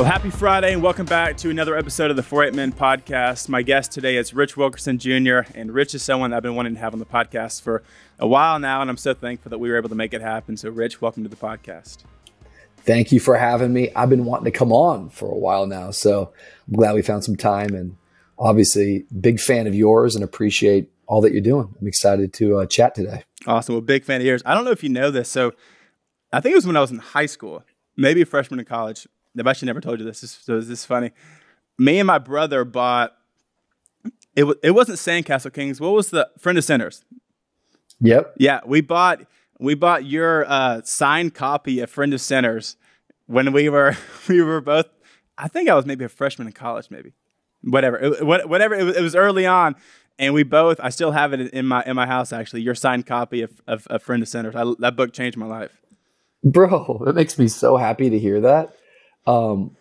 Well, happy Friday and welcome back to another episode of the 48 Men podcast. My guest today is Rich Wilkerson Jr., and Rich is someone I've been wanting to have on the podcast for a while now, and I'm so thankful that we were able to make it happen. So, Rich, welcome to the podcast. Thank you for having me. I've been wanting to come on for a while now, so I'm glad we found some time, and obviously, big fan of yours and appreciate all that you're doing. I'm excited to uh, chat today. Awesome. Well, big fan of yours. I don't know if you know this, so I think it was when I was in high school, maybe a freshman in college. I've actually never told you this, so is this funny? Me and my brother bought. It. It wasn't Sandcastle Kings. What was the friend of sinners? Yep. Yeah, we bought we bought your uh, signed copy of Friend of Sinners when we were we were both. I think I was maybe a freshman in college, maybe whatever. It, whatever. It was, it was early on, and we both. I still have it in my in my house. Actually, your signed copy of of, of Friend of Sinners. I, that book changed my life, bro. It makes me so happy to hear that. Um,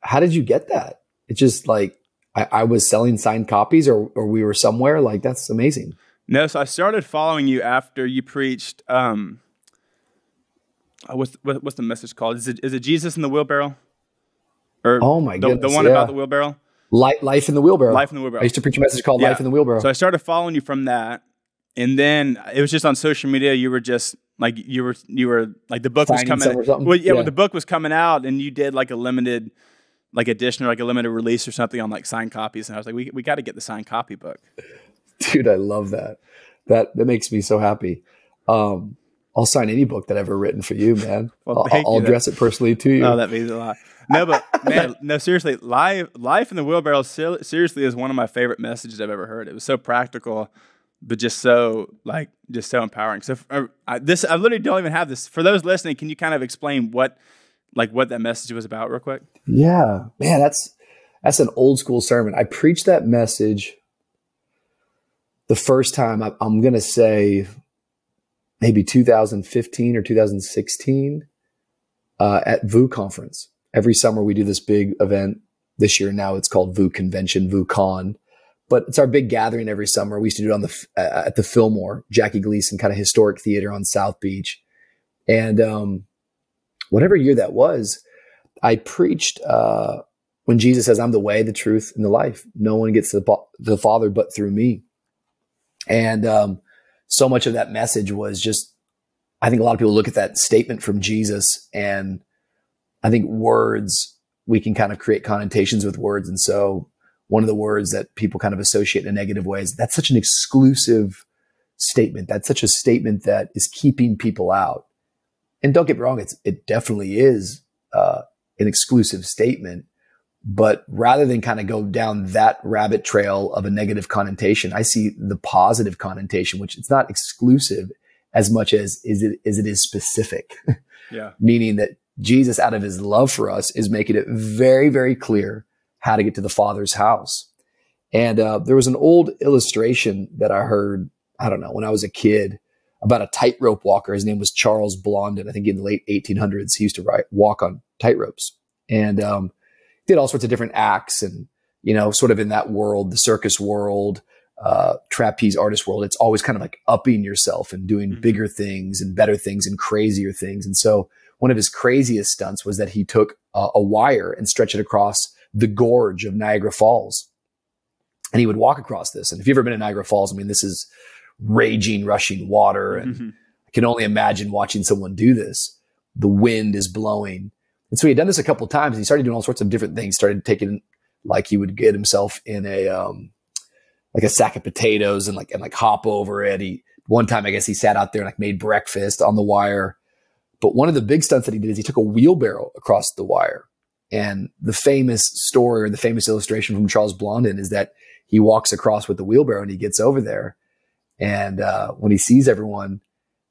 how did you get that? It's just like I, I was selling signed copies, or or we were somewhere. Like that's amazing. No, so I started following you after you preached. Um, uh, what's what's the message called? Is it is it Jesus in the wheelbarrow? Or oh my god, the, the one yeah. about the wheelbarrow. Life, life in the wheelbarrow. Life in the wheelbarrow. I used to preach a message called yeah. "Life in the Wheelbarrow." So I started following you from that, and then it was just on social media. You were just like you were you were like the book Signing was coming. Well, yeah, yeah. Well, the book was coming out, and you did like a limited like edition or like a limited release or something on like signed copies, and I was like, we we got to get the signed copy book. Dude, I love that. That that makes me so happy. Um, I'll sign any book that I've ever written for you, man. well, I'll, I'll address it personally to you. Oh, that means a lot. No, but man, no, seriously, life life in the wheelbarrow seriously is one of my favorite messages I've ever heard. It was so practical, but just so like just so empowering. So uh, I, this, I literally don't even have this. For those listening, can you kind of explain what like what that message was about, real quick? Yeah, man, that's that's an old school sermon. I preached that message the first time. I, I'm gonna say maybe 2015 or 2016 uh, at VOUS conference. Every summer we do this big event. This year now it's called VOUS Convention, VOUS Con, but it's our big gathering every summer. We used to do it on the uh, at the Fillmore, Jackie Gleason kind of historic theater on South Beach, and um, whatever year that was, I preached uh, when Jesus says, "I'm the way, the truth, and the life. No one gets to the, the Father but through me." And um, so much of that message was just, I think a lot of people look at that statement from Jesus and I think words, we can kind of create connotations with words. And so one of the words that people kind of associate in a negative way is that's such an exclusive statement. That's such a statement that is keeping people out. And don't get me wrong, it's, it definitely is uh, an exclusive statement. But rather than kind of go down that rabbit trail of a negative connotation, I see the positive connotation, which it's not exclusive as much as is it as it is specific. Yeah. Meaning that Jesus, out of his love for us, is making it very, very clear how to get to the Father's house. And uh, there was an old illustration that I heard, I don't know, when I was a kid about a tightrope walker. His name was Charles Blondin. I think in the late 1800s, he used to ride, walk on tightropes. And um, did all sorts of different acts and, you know, sort of in that world, the circus world, uh, trapeze artist world, it's always kind of like upping yourself and doing mm-hmm. bigger things and better things and crazier things. And so one of his craziest stunts was that he took a, a wire and stretched it across the gorge of Niagara Falls. And he would walk across this. And if you've ever been to Niagara Falls, I mean, this is raging, rushing water. And mm-hmm. I can only imagine watching someone do this. The wind is blowing. And so he had done this a couple of times. He started doing all sorts of different things. Started taking like he would get himself in a um, like a sack of potatoes and like and like hop over it. He one time I guess he sat out there and like made breakfast on the wire. But one of the big stunts that he did is he took a wheelbarrow across the wire. And the famous story or the famous illustration from Charles Blondin is that he walks across with the wheelbarrow and he gets over there. And uh, when he sees everyone,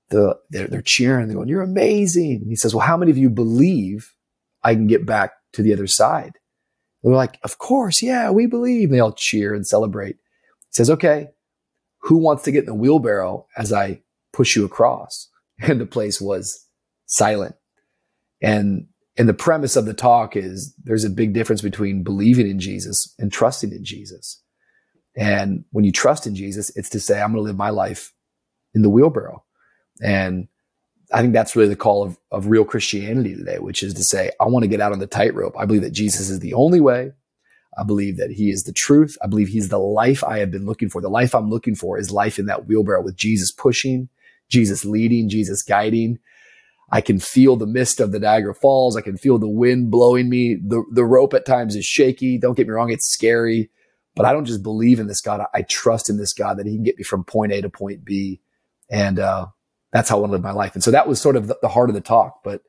the, they're, they're cheering. They're going, "You're amazing!" And he says, "Well, how many of you believe I can get back to the other side. They're like, of course, yeah, we believe. And they all cheer and celebrate. He says, okay, who wants to get in the wheelbarrow as I push you across? And the place was silent. And and the premise of the talk is there's a big difference between believing in Jesus and trusting in Jesus. And when you trust in Jesus, it's to say, I'm going to live my life in the wheelbarrow. And I think that's really the call of, of real Christianity today, which is to say, I want to get out on the tightrope. I believe that Jesus is the only way. I believe that he is the truth. I believe he's the life I have been looking for. The life I'm looking for is life in that wheelbarrow with Jesus pushing, Jesus leading, Jesus guiding. I can feel the mist of the Niagara Falls. I can feel the wind blowing me. The, the rope at times is shaky. Don't get me wrong. It's scary, but I don't just believe in this God. I, I trust in this God that he can get me from point A to point B. And, uh, that's how I want to live my life. And so that was sort of the, the heart of the talk, but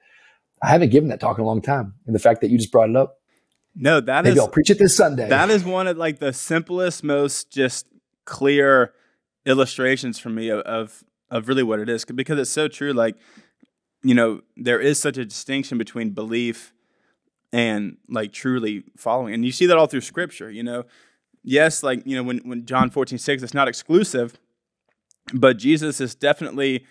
I haven't given that talk in a long time. And the fact that you just brought it up. No, that maybe is, I'll preach it this Sunday. That is one of like the simplest, most just clear illustrations for me of, of, of really what it is because it's so true. Like, you know, there is such a distinction between belief and like truly following. And you see that all through scripture, you know. Yes, like, you know, when, when John 14, 6, it's not exclusive, but Jesus is definitely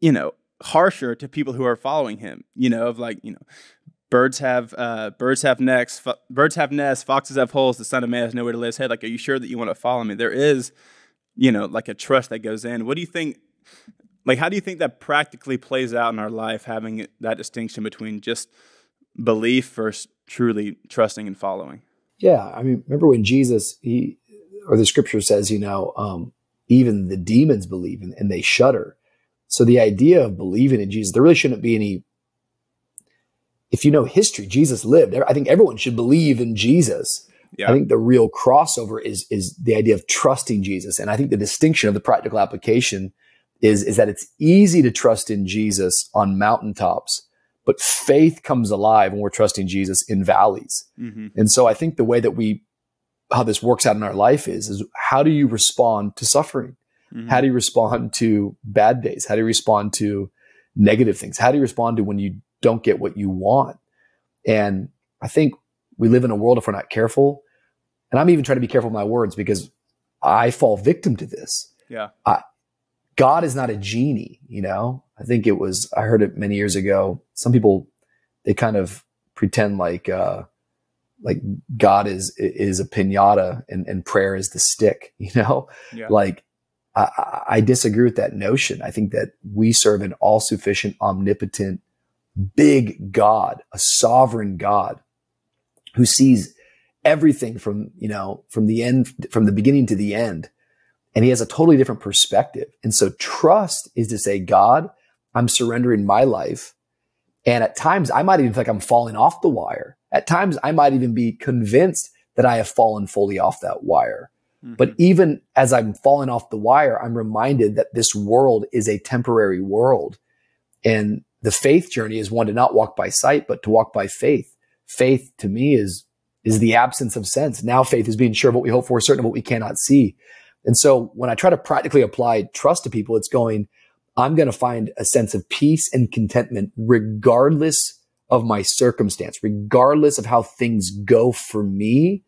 you know, harsher to people who are following him. You know, of like, you know, birds have uh, birds have necks, fo- birds have nests, foxes have holes. The Son of Man has nowhere to lay his head. Like, are you sure that you want to follow me? There is, you know, like a trust that goes in. What do you think? Like, how do you think that practically plays out in our life, having that distinction between just belief versus truly trusting and following? Yeah, I mean, remember when Jesus he or the Scripture says, you know, um, even the demons believe and, and they shudder. So the idea of believing in Jesus, there really shouldn't be any. If you know history, Jesus lived. I think everyone should believe in Jesus. Yeah. I think the real crossover is is the idea of trusting Jesus, and I think the distinction of the practical application is is that it's easy to trust in Jesus on mountaintops, but faith comes alive when we're trusting Jesus in valleys. Mm-hmm. And so I think the way that we how this works out in our life is is how do you respond to suffering? Mm-hmm. How do you respond to bad days? How do you respond to negative things? How do you respond to when you don't get what you want? And I think we live in a world if we're not careful. And I'm even trying to be careful with my words because I fall victim to this. Yeah. I, God is not a genie, you know? I think it was, I heard it many years ago. Some people, they kind of pretend like, uh, like God is, is a pinata and, and prayer is the stick, you know? Yeah. Like I, I disagree with that notion. I think that we serve an all sufficient, omnipotent, big God, a sovereign God who sees everything from, you know, from the end, from the beginning to the end. And he has a totally different perspective. And so trust is to say, God, I'm surrendering my life. And at times I might even feel like I'm falling off the wire. At times I might even be convinced that I have fallen fully off that wire. Mm-hmm. But even as I'm falling off the wire, I'm reminded that this world is a temporary world. And the faith journey is one to not walk by sight, but to walk by faith. Faith to me is, is the absence of sense. Now faith is being sure of what we hope for, certain of what we cannot see. And so when I try to practically apply trust to people, it's going, I'm going to find a sense of peace and contentment regardless of my circumstance, regardless of how things go for me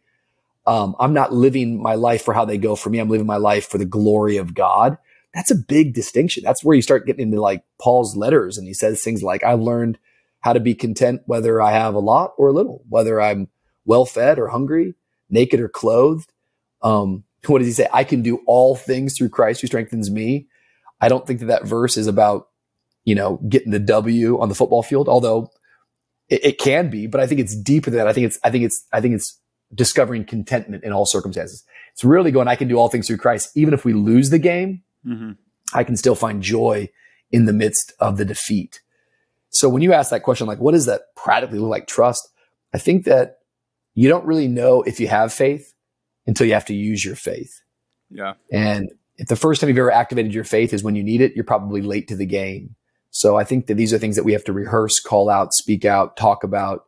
um, I'm not living my life for how they go for me. I'm living my life for the glory of God. That's a big distinction. That's where you start getting into like Paul's letters. And he says things like, I've learned how to be content, whether I have a lot or a little, whether I'm well fed or hungry, naked or clothed. Um, what does he say? I can do all things through Christ who strengthens me. I don't think that that verse is about, you know, getting the W on the football field, although it, it can be, but I think it's deeper than that. I think it's, I think it's, I think it's discovering contentment in all circumstances. It's really going, I can do all things through Christ. Even if we lose the game, mm-hmm. I can still find joy in the midst of the defeat. So when you ask that question, like, what does that practically look like trust? I think that you don't really know if you have faith until you have to use your faith. Yeah. And if the first time you've ever activated your faith is when you need it, you're probably late to the game. So I think that these are things that we have to rehearse, call out, speak out, talk about,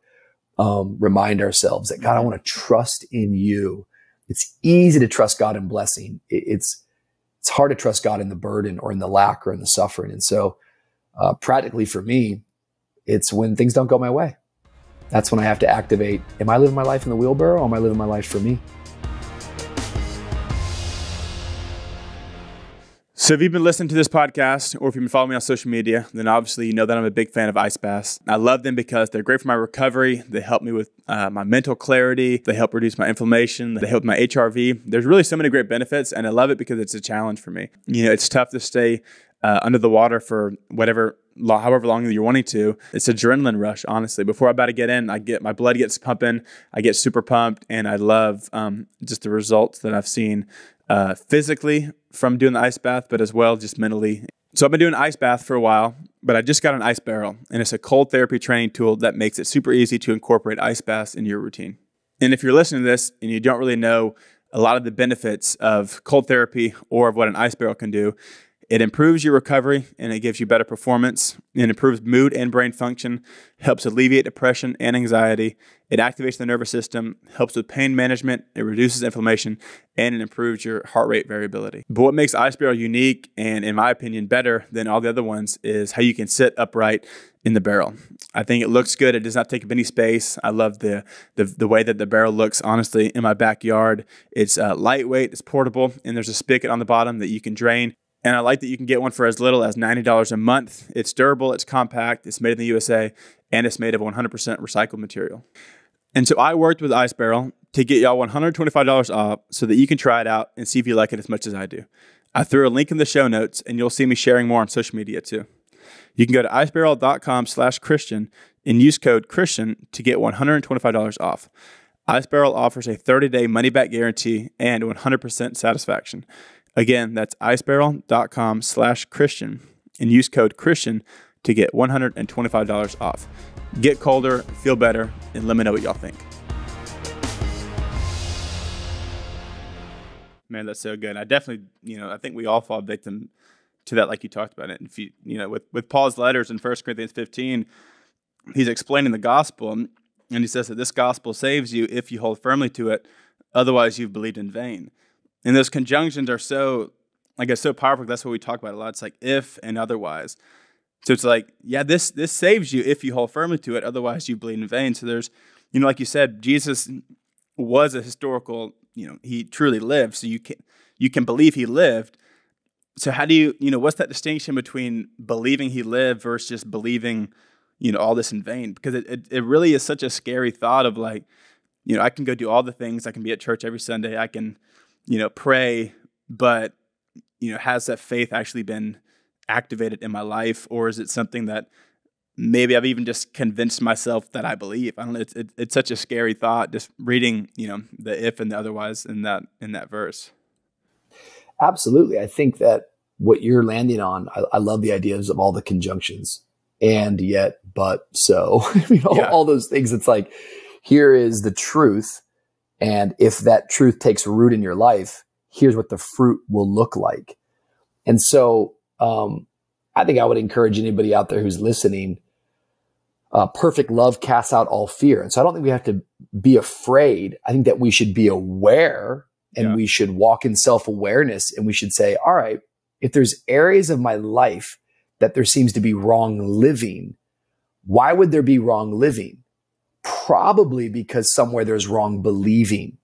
um, remind ourselves that God, I want to trust in you. It's easy to trust God in blessing. it's it's hard to trust God in the burden or in the lack or in the suffering. And so, uh, practically for me, it's when things don't go my way. That's when I have to activate. Am I living my life in the wheelbarrow or am I living my life for me? So, if you've been listening to this podcast or if you've been following me on social media, then obviously you know that I'm a big fan of Ice Baths. I love them because they're great for my recovery. They help me with uh, my mental clarity. They help reduce my inflammation. They help my HRV. There's really so many great benefits, and I love it because it's a challenge for me. You know, it's tough to stay uh, under the water for whatever however long you're wanting to. It's adrenaline rush, honestly. Before I'm about to get in, I get my blood gets pumping, I get super pumped, and I love um, just the results that I've seen uh, physically from doing the ice bath, but as well just mentally. So I've been doing ice bath for a while, but I just got an ice barrel, and it's a cold therapy training tool that makes it super easy to incorporate ice baths in your routine. And if you're listening to this and you don't really know a lot of the benefits of cold therapy or of what an ice barrel can do, it improves your recovery and it gives you better performance. It improves mood and brain function, helps alleviate depression and anxiety. It activates the nervous system, helps with pain management, it reduces inflammation, and it improves your heart rate variability. But what makes Ice Barrel unique and, in my opinion, better than all the other ones is how you can sit upright in the barrel. I think it looks good. It does not take up any space. I love the the, the way that the barrel looks. Honestly, in my backyard, it's uh, lightweight, it's portable, and there's a spigot on the bottom that you can drain. And I like that you can get one for as little as $90 a month. It's durable, it's compact, it's made in the USA, and it's made of 100% recycled material. And so I worked with Ice Barrel to get y'all $125 off so that you can try it out and see if you like it as much as I do. I threw a link in the show notes, and you'll see me sharing more on social media too. You can go to icebarrel.com slash Christian and use code Christian to get $125 off. Ice Barrel offers a 30 day money back guarantee and 100% satisfaction. Again, that's icebarrel.com slash Christian and use code Christian to get $125 off. Get colder, feel better, and let me know what y'all think. Man, that's so good. I definitely, you know, I think we all fall victim to that, like you talked about it. If you, you know, with, with Paul's letters in 1 Corinthians 15, he's explaining the gospel, and he says that this gospel saves you if you hold firmly to it, otherwise you've believed in vain. And those conjunctions are so, I guess, so powerful. That's what we talk about a lot. It's like if and otherwise. So it's like, yeah, this this saves you if you hold firmly to it. Otherwise, you bleed in vain. So there's, you know, like you said, Jesus was a historical. You know, he truly lived. So you can you can believe he lived. So how do you, you know, what's that distinction between believing he lived versus just believing, you know, all this in vain? Because it, it, it really is such a scary thought of like, you know, I can go do all the things. I can be at church every Sunday. I can, you know, pray, but you know, has that faith actually been activated in my life, or is it something that maybe I've even just convinced myself that I believe? I don't know. It's it, it's such a scary thought just reading, you know, the if and the otherwise in that in that verse. Absolutely, I think that what you're landing on, I, I love the ideas of all the conjunctions and yet, but so, you know, yeah. all those things. It's like here is the truth and if that truth takes root in your life, here's what the fruit will look like. And so, um, I think I would encourage anybody out there who's listening. Uh, perfect love casts out all fear. And so I don't think we have to be afraid. I think that we should be aware and yeah. we should walk in self awareness and we should say, all right, if there's areas of my life that there seems to be wrong living, why would there be wrong living? Probably because somewhere there's wrong believing.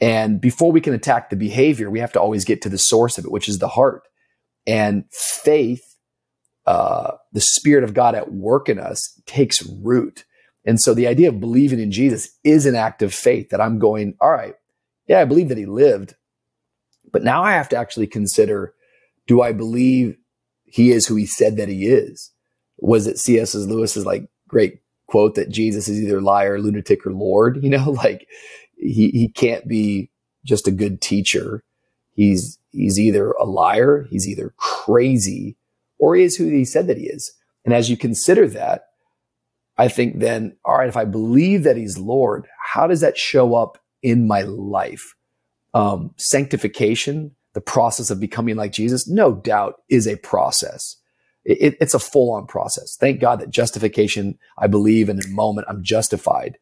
And before we can attack the behavior, we have to always get to the source of it, which is the heart. And faith, uh, the Spirit of God at work in us, takes root. And so the idea of believing in Jesus is an act of faith that I'm going, all right, yeah, I believe that he lived, but now I have to actually consider do I believe he is who he said that he is? Was it C.S. Lewis's like great quote that Jesus is either liar, lunatic, or Lord. You know, like he he can't be just a good teacher. He's he's either a liar, he's either crazy, or he is who he said that he is. And as you consider that, I think then, all right, if I believe that he's Lord, how does that show up in my life? Um, sanctification, the process of becoming like Jesus, no doubt is a process it, it's a full on process. Thank God that justification, I believe in a moment I'm justified.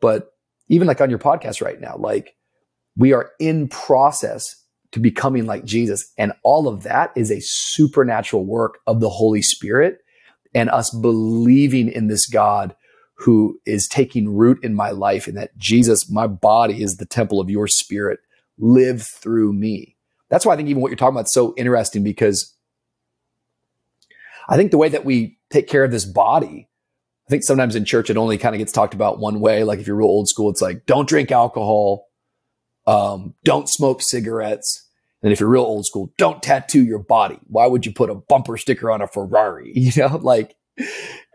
But even like on your podcast right now, like we are in process to becoming like Jesus. And all of that is a supernatural work of the Holy Spirit and us believing in this God who is taking root in my life and that Jesus, my body is the temple of your spirit, live through me. That's why I think even what you're talking about is so interesting because I think the way that we take care of this body, I think sometimes in church it only kind of gets talked about one way. Like if you're real old school, it's like don't drink alcohol, um, don't smoke cigarettes. And if you're real old school, don't tattoo your body. Why would you put a bumper sticker on a Ferrari? You know, like,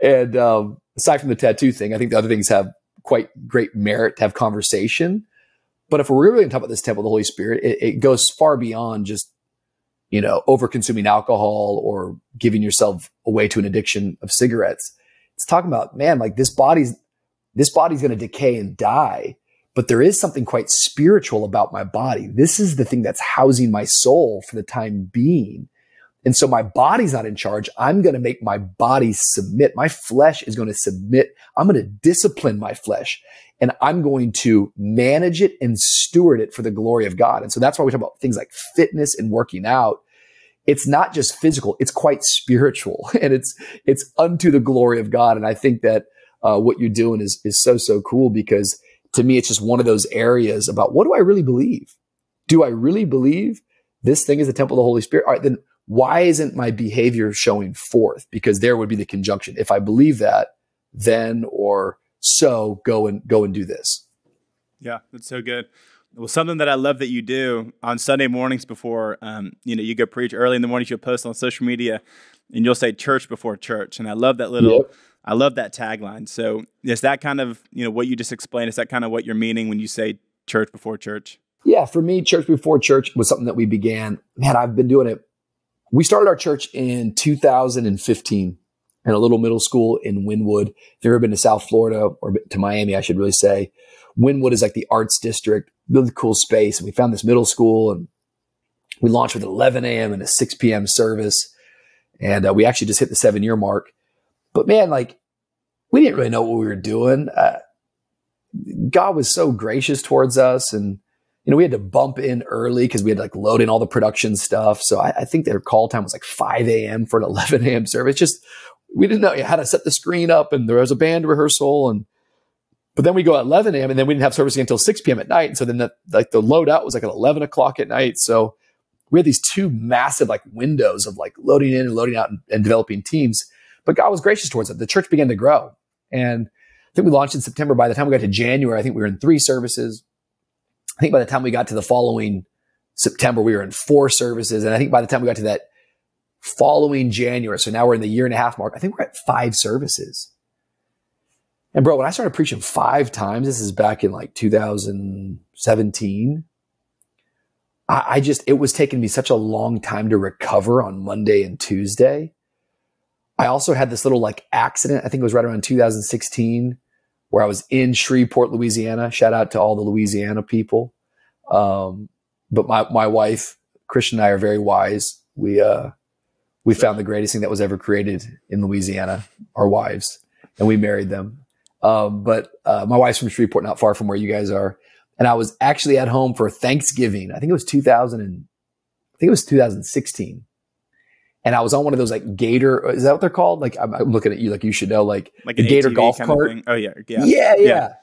and um, aside from the tattoo thing, I think the other things have quite great merit to have conversation. But if we're really going to talk about this temple of the Holy Spirit, it, it goes far beyond just, you know, over consuming alcohol or giving yourself away to an addiction of cigarettes. It's talking about, man, like this body's, this body's going to decay and die but there is something quite spiritual about my body. This is the thing that's housing my soul for the time being. And so my body's not in charge. I'm going to make my body submit. My flesh is going to submit. I'm going to discipline my flesh and I'm going to manage it and steward it for the glory of God. And so that's why we talk about things like fitness and working out. It's not just physical. It's quite spiritual and it's, it's unto the glory of God. And I think that, uh, what you're doing is, is so, so cool because to me, it's just one of those areas about what do I really believe? Do I really believe this thing is the temple of the Holy Spirit? All right, then why isn't my behavior showing forth? Because there would be the conjunction. If I believe that, then or so go and go and do this. Yeah, that's so good. Well, something that I love that you do on Sunday mornings before, um, you know, you go preach early in the morning. You'll post on social media, and you'll say church before church, and I love that little. Yep I love that tagline. So is that kind of, you know, what you just explained? Is that kind of what you're meaning when you say church before church? Yeah, for me, church before church was something that we began. Man, I've been doing it. We started our church in 2015 in a little middle school in Wynwood. If you've ever been to South Florida or to Miami, I should really say, Wynwood is like the arts district, really cool space. And we found this middle school and we launched with 11 a.m. and a 6 p.m. service. And uh, we actually just hit the seven year mark. But man, like we didn't really know what we were doing. Uh, God was so gracious towards us, and you know we had to bump in early because we had to, like load in all the production stuff. So I, I, think their call time was like 5 a.m. for an 11 a.m. service. Just we didn't know how to set the screen up, and there was a band rehearsal, and but then we go at 11 a.m. and then we didn't have service until 6 p.m. at night. And so then the, like the load out was like at 11 o'clock at night. So we had these two massive like windows of like loading in and loading out and, and developing teams. But God was gracious towards it. The church began to grow. And I think we launched in September. By the time we got to January, I think we were in three services. I think by the time we got to the following September, we were in four services. And I think by the time we got to that following January, so now we're in the year and a half mark, I think we're at five services. And bro, when I started preaching five times, this is back in like 2017. I, I just, it was taking me such a long time to recover on Monday and Tuesday I also had this little like accident. I think it was right around 2016 where I was in Shreveport, Louisiana. Shout out to all the Louisiana people. Um, but my, my wife, Christian and I are very wise. We, uh, we found the greatest thing that was ever created in Louisiana, our wives, and we married them. Um, but, uh, my wife's from Shreveport, not far from where you guys are. And I was actually at home for Thanksgiving. I think it was 2000 and I think it was 2016 and I was on one of those like Gator. Is that what they're called? Like I'm, I'm looking at you, like you should know, like, like a Gator ATV golf cart. Oh yeah, yeah, yeah, yeah,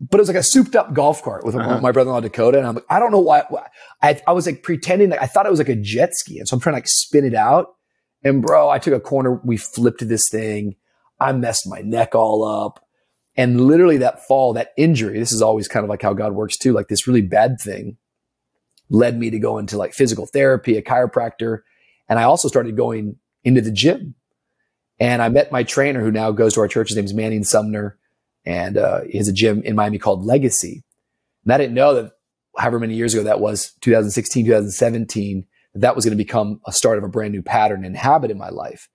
But it was like a souped up golf cart with uh-huh. my brother-in-law Dakota, and I'm like, I don't know why. why. I, I was like pretending like I thought it was like a jet ski, and so I'm trying to like spin it out. And bro, I took a corner. We flipped this thing. I messed my neck all up. And literally that fall, that injury, this is always kind of like how God works too. Like this really bad thing led me to go into like physical therapy, a chiropractor and I also started going into the gym. And I met my trainer who now goes to our church. His name is Manning Sumner. And uh, he has a gym in Miami called Legacy. And I didn't know that however many years ago that was, 2016, 2017, that, was going to become a start of a brand new pattern and habit in my life.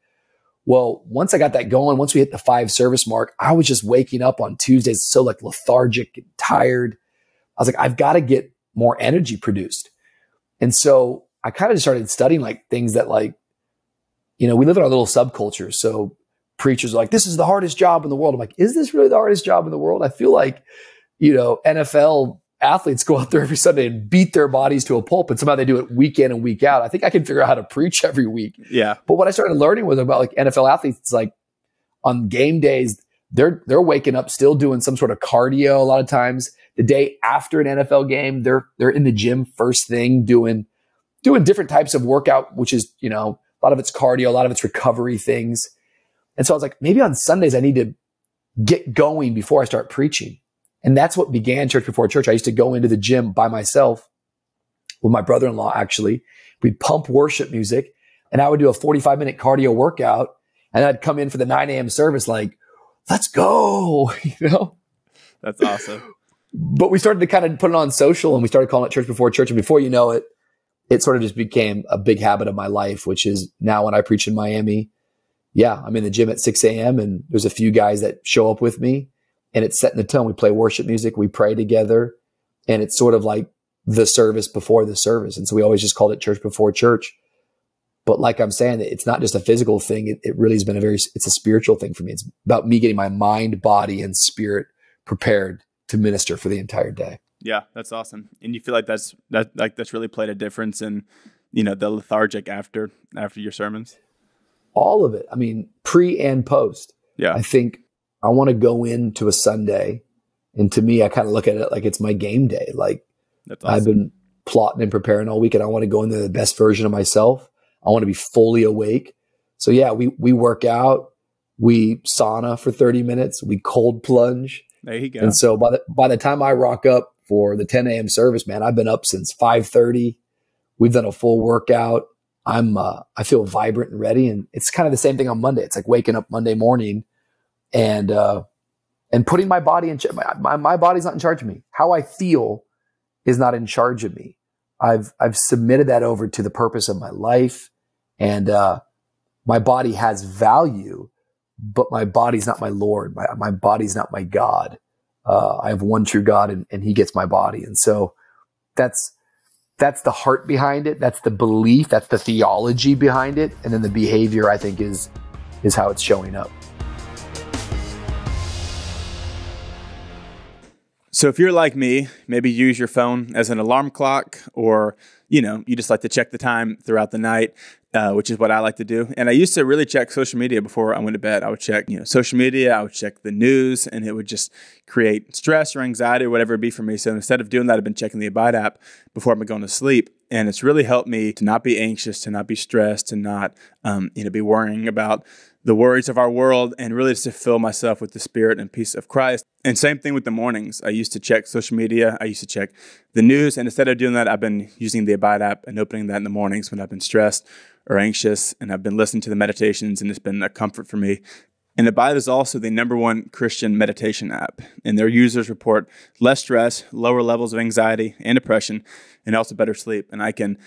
Well, once I got that going, once we hit the five service mark, I was just waking up on Tuesdays so like lethargic and tired. I was like, I've got to get more energy produced. And so I kind of started studying like things that like, you know, we live in our little subculture. So preachers are like, this is the hardest job in the world. I'm like, is this really the hardest job in the world? I feel like, you know, NFL athletes go out there every Sunday and beat their bodies to a pulp and somehow they do it week in and week out. I think I can figure out how to preach every week. Yeah. But what I started learning was about like NFL athletes, it's like on game days, they're they're waking up still doing some sort of cardio a lot of times. The day after an NFL game, they're they're in the gym first thing doing doing different types of workout, which is, you know, a lot of it's cardio, a lot of it's recovery things. And so I was like, maybe on Sundays I need to get going before I start preaching. And that's what began church before church. I used to go into the gym by myself with my brother in law, actually. We'd pump worship music and I would do a 45 minute cardio workout and I'd come in for the 9 a.m. service like, let's go, you know? That's awesome. But we started to kind of put it on social and we started calling it church before church. And before you know it, it sort of just became a big habit of my life, which is now when I preach in Miami, yeah, I'm in the gym at 6 a.m. and there's a few guys that show up with me and it's setting the tone. We play worship music, we pray together, and it's sort of like the service before the service. And so we always just called it church before church. But like I'm saying, it's not just a physical thing. It, it really has been a very, it's a spiritual thing for me. It's about me getting my mind, body, and spirit prepared to minister for the entire day. Yeah, that's awesome. And you feel like that's that like that's really played a difference in, you know, the lethargic after after your sermons. All of it. I mean, pre and post. Yeah. I think I want to go into a Sunday, and to me, I kind of look at it like it's my game day. Like awesome. I've been plotting and preparing all week, and I want to go into the best version of myself. I want to be fully awake. So yeah, we we work out, we sauna for thirty minutes, we cold plunge, there you go. and so by the by the time I rock up for the ten a.m. service, man, I've been up since five thirty. We've done a full workout. I'm uh, I feel vibrant and ready, and it's kind of the same thing on Monday. It's like waking up Monday morning and uh, and putting my body in ch- my, my my body's not in charge of me. How I feel is not in charge of me. I've I've submitted that over to the purpose of my life, and uh, my body has value, but my body's not my Lord. My my body's not my God. Uh, I have one true God, and, and He gets my body, and so that's that's the heart behind it. That's the belief. That's the theology behind it, and then the behavior. I think is is how it's showing up. So if you're like me, maybe use your phone as an alarm clock, or you know, you just like to check the time throughout the night, uh, which is what I like to do. And I used to really check social media before I went to bed. I would check, you know, social media. I would check the news, and it would just create stress or anxiety or whatever it be for me. So instead of doing that, I've been checking the Abide app before I'm going to sleep, and it's really helped me to not be anxious, to not be stressed, to not, um, you know, be worrying about the worries of our world and really just to fill myself with the spirit and peace of Christ. And same thing with the mornings. I used to check social media, I used to check the news, and instead of doing that, I've been using the Abide app and opening that in the mornings when I've been stressed or anxious, and I've been listening to the meditations, and it's been a comfort for me. And Abide is also the number one Christian meditation app, and their users report less stress, lower levels of anxiety and depression, and also better sleep. And I can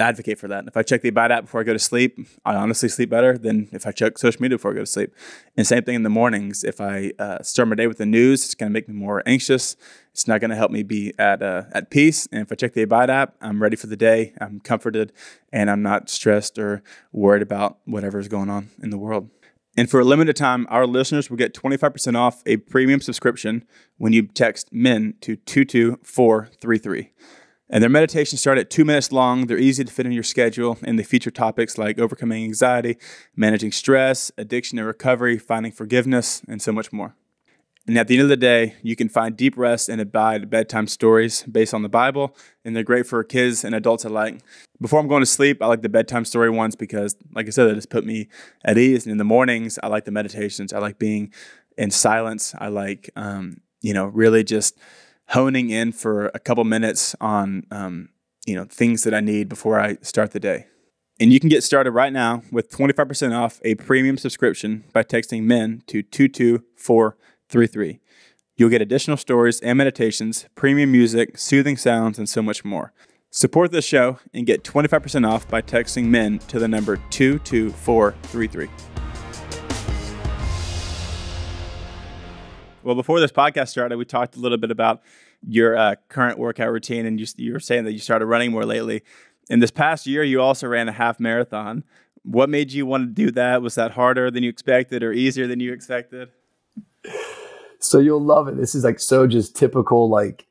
advocate for that. If I check the Abide app before I go to sleep, I honestly sleep better than if I check social media before I go to sleep. And same thing in the mornings. If I uh, start my day with the news, it's going to make me more anxious. It's not going to help me be at uh, at peace. And if I check the Abide app, I'm ready for the day. I'm comforted, and I'm not stressed or worried about whatever is going on in the world. And for a limited time, our listeners will get 25% off a premium subscription when you text MEN to 22433. And their meditations start at two minutes long. They're easy to fit in your schedule, and they feature topics like overcoming anxiety, managing stress, addiction and recovery, finding forgiveness, and so much more. And at the end of the day, you can find deep rest and abide bedtime stories based on the Bible, and they're great for kids and adults alike. Before I'm going to sleep, I like the bedtime story ones because, like I said, they just put me at ease. And in the mornings, I like the meditations. I like being in silence. I like, um, you know, really just honing in for a couple minutes on um, you know things that I need before I start the day. And you can get started right now with 25% off a premium subscription by texting MEN to 22433. You'll get additional stories and meditations, premium music, soothing sounds, and so much more. Support this show and get 25% off by texting MEN to the number 22433. Well, before this podcast started, we talked a little bit about your uh, current workout routine, and you, you were saying that you started running more lately. In this past year, you also ran a half marathon. What made you want to do that? Was that harder than you expected or easier than you expected? So you'll love it. This is like so just typical. Like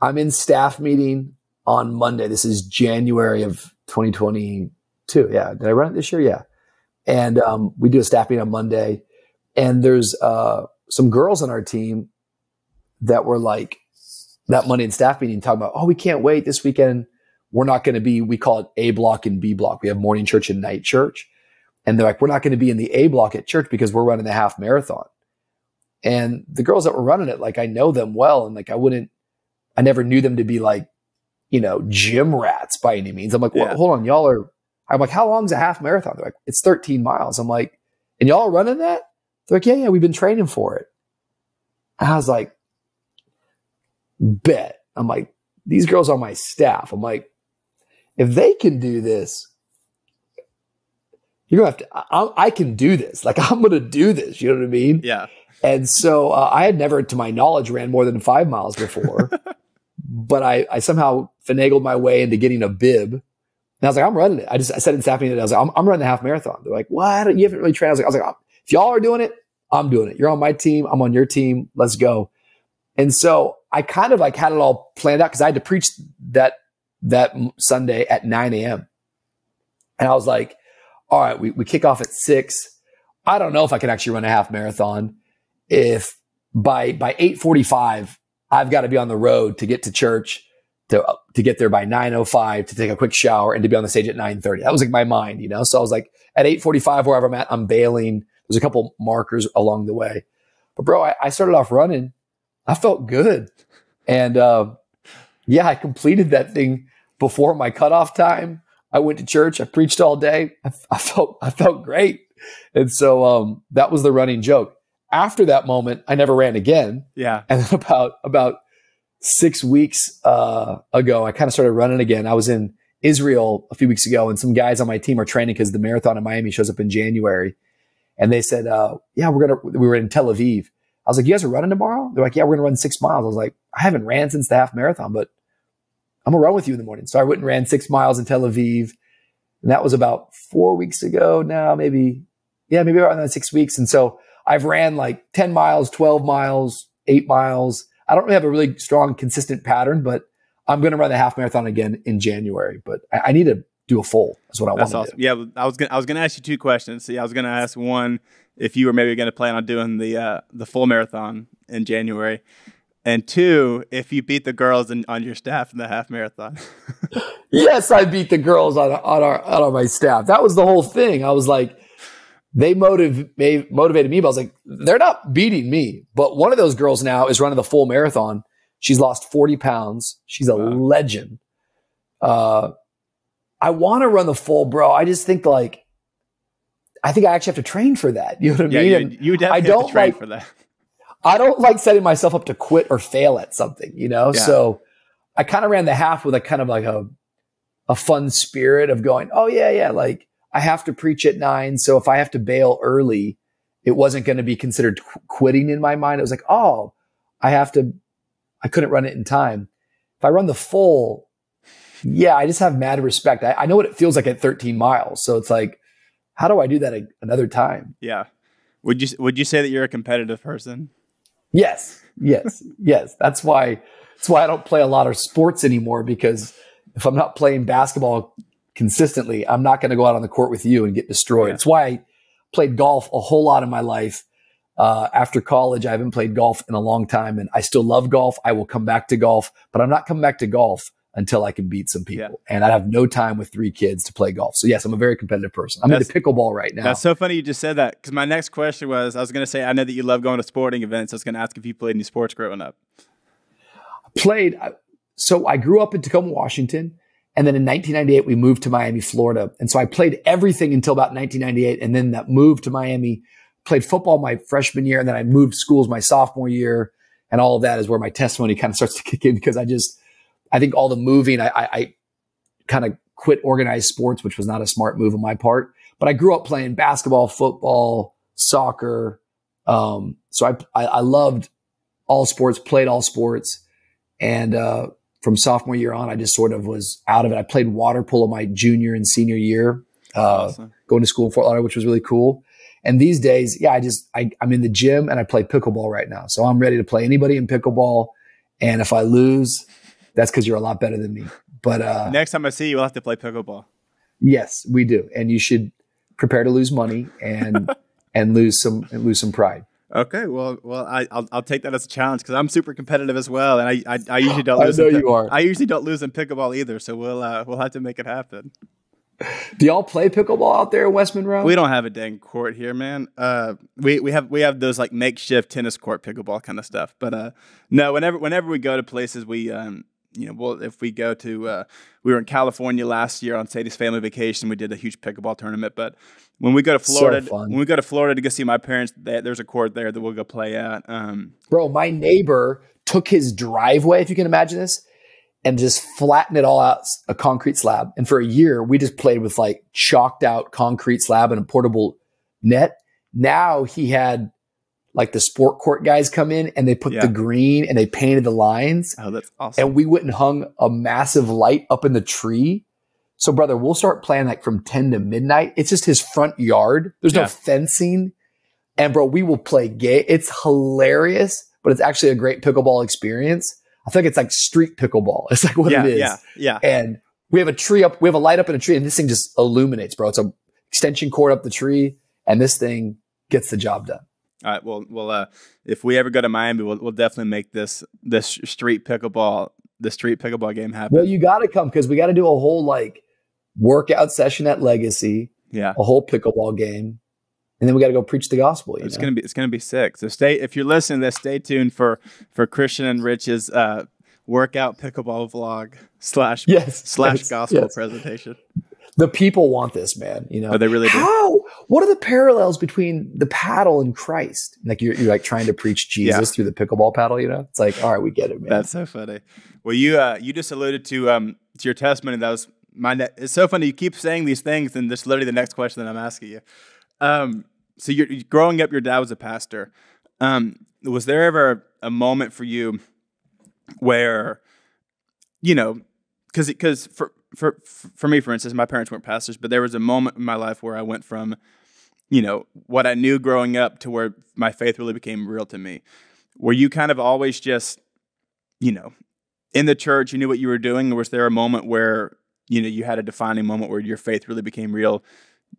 I'm in staff meeting on Monday. This is January of 2022. Yeah. Did I run it this year? Yeah. And um, we do a staff meeting on Monday. And there's uh, some girls on our team that were like that Monday in staff meeting talking about, oh, we can't wait this weekend. We're not going to be, we call it A block and B block. We have morning church and night church. And they're like, we're not going to be in the A block at church because we're running the half marathon. And the girls that were running it, like I know them well. And like I wouldn't, I never knew them to be like, you know, gym rats by any means. I'm like, well, Yeah. hold on, y'all are. I'm like, how long's a half marathon? They're like, it's 13 miles. I'm like, and y'all are running that? They're like, yeah, yeah, we've been training for it. I was like, bet. I'm like, these girls on my staff. I'm like, if they can do this, you're gonna have to. I, I can do this. Like I'm gonna do this. You know what I mean? Yeah. And so uh, I had never, to my knowledge, ran more than five miles before, but I, I somehow finagled my way into getting a bib. And I was like, I'm running it. I just I said it's happening. meeting, I was like, I'm, I'm running the half marathon. They're like, what? You haven't really trained. I was like, I was like, if y'all are doing it, I'm doing it. You're on my team. I'm on your team. Let's go. And so I kind of like had it all planned out because I had to preach that that Sunday at 9 a.m. And I was like, all right, we, we kick off at six. I don't know if I can actually run a half marathon. If by by 8:45 I've got to be on the road to get to church to to get there by 9:05 to take a quick shower and to be on the stage at 9:30. That was like my mind, you know. So I was like at 8:45 wherever I'm at, I'm bailing. There's a couple markers along the way. But bro, I, I started off running. I felt good. And uh, yeah, I completed that thing before my cutoff time. I went to church. I preached all day. I, I felt I felt great, and so um, that was the running joke. After that moment, I never ran again. Yeah. And then about about six weeks uh, ago, I kind of started running again. I was in Israel a few weeks ago, and some guys on my team are training because the marathon in Miami shows up in January. And they said, uh, "Yeah, we're gonna." We were in Tel Aviv. I was like, "You guys are running tomorrow?" They're like, "Yeah, we're gonna run six miles." I was like, "I haven't ran since the half marathon, but I'm gonna run with you in the morning." So I went and ran six miles in Tel Aviv, and that was about four weeks ago. Now, maybe, yeah, maybe around six weeks. And so I've ran like ten miles, twelve miles, eight miles. I don't really have a really strong, consistent pattern, but I'm gonna run the half marathon again in January. But I, I need to do a full. That's what I want to awesome. do. Yeah, I was gonna I was gonna ask you two questions. See, I was gonna ask one if you were maybe gonna plan on doing the uh, the full marathon in January, and two if you beat the girls in, on your staff in the half marathon. yes, I beat the girls on on our on my staff. That was the whole thing. I was like, they motiv- may- motivated me, but I was like, they're not beating me. But one of those girls now is running the full marathon. She's lost forty pounds. She's a Wow. legend. Uh, I want to run the full, bro. I just think like, I think I actually have to train for that. You know what I yeah, mean? you, you definitely I have don't to train like- for that. I don't like setting myself up to quit or fail at something, you know? Yeah. So I kind of ran the half with a kind of like a, a fun spirit of going, oh, yeah, yeah, like I have to preach at nine. So if I have to bail early, it wasn't going to be considered qu- quitting in my mind. It was like, oh, I have to, I couldn't run it in time. If I run the full, yeah, I just have mad respect. I, I know what it feels like at 13 miles. So it's like, how do I do that a, another time? Yeah. Would you would you say that you're a competitive person? Yes, yes, yes. That's why. That's why I don't play a lot of sports anymore because if I'm not playing basketball consistently, I'm not going to go out on the court with you and get destroyed. Yeah. It's why I played golf a whole lot in my life. Uh, after college, I haven't played golf in a long time, and I still love golf. I will come back to golf, but I'm not coming back to golf until I can beat some people. And I have no time with three kids to play golf. So yes, I'm a very competitive person. I'm That's- into pickleball right now. That's so funny you just said that because my next question was I was going to say I know that you love going to sporting events. I was going to ask if you played any sports growing up. I played. So I grew up in Tacoma, Washington. And then in 1998, we moved to Miami, Florida. And so I played everything until about 1998. And then that move to Miami, played football my freshman year. And then I moved schools my sophomore year. And all of that is where my testimony kind of starts to kick in because I just, I think all the moving, I, I, I kind of quit organized sports, which was not a smart move on my part. But I grew up playing basketball, football, soccer. Um, so I, I, I loved all sports, played all sports. And uh, from sophomore year on, I just sort of was out of it. I played water polo my junior and senior year, uh, Awesome. going to school in Fort Lauderdale, which was really cool. And these days, yeah, I just I, I'm in the gym and I play pickleball right now. So I'm ready to play anybody in pickleball. And if I lose, that's because you're a lot better than me. But uh, Next time I see you, we'll have to play pickleball. yes, we do. And you should prepare to lose money and and lose some and lose some pride. Okay, well, well, I, I'll, I'll take that as a challenge because I'm super competitive as well, and I, I, I usually don't Lose I know in you are. I usually don't lose in pickleball either, so we'll uh, we'll have to make it happen. Do y'all play pickleball out there in West Monroe? We don't have a dang court here, man. Uh, we we have we have those like makeshift tennis court pickleball kind of stuff, but uh, no. Whenever whenever we go to places, we um you know, well, if we go to, uh, we were in California last year on Sadie's family vacation. We did a huge pickleball tournament. But when we go to Florida, So when we go to Florida to go see my parents, they, there's a court there that we'll go play at. Um, Bro, my neighbor took his driveway, if you can imagine this, and just flattened it all out a concrete slab. And for a year, we just played with like chalked out concrete slab and a portable net. Now he had like the sport court guys come in and they put Yeah. the green and they painted the lines. oh, that's awesome. And we went and hung a massive light up in the tree. So, brother, we'll start playing like from 10 to midnight. It's just his front yard. There's Yeah. no fencing. And, bro, we will play gay. It's hilarious, but it's actually a great pickleball experience. I think it's like street pickleball. It's like what yeah, it is. yeah, yeah. And we have a tree up, we have a light up in a tree, and this thing just illuminates, bro. It's a extension cord up the tree, and this thing gets the job done. All right. Well, well, uh, if we ever go to Miami, we'll, we'll definitely make this this street pickleball the street pickleball game happen. Well, you got to come because we got to do a whole like workout session at Legacy. yeah. a whole pickleball game, and then we got to go preach the gospel. You It's know? gonna be it's gonna be sick. So stay if you're listening to this, stay tuned for for Christian and Rich's uh, workout pickleball vlog slash yes slash yes, gospel yes. presentation. The people want this, man. You know Oh, they really do. How? What are the parallels between the paddle and Christ? Like you're, you're like trying to preach Jesus Yeah. through the pickleball paddle. You know, it's like all right, we get it, man. That's so funny. Well, you uh, you just alluded to um to your testimony. That was my. It's so funny. You keep saying these things, and this is literally the next question that I'm asking you. Um, so you're growing up. Your dad was a pastor. Um, was there ever a moment for you where, you know, because because for for for me, for instance, my parents weren't pastors, but there was a moment in my life where I went from, you know, what I knew growing up to where my faith really became real to me. Were you kind of always just, you know, in the church, you knew what you were doing, or was there a moment where you know you had a defining moment where your faith really became real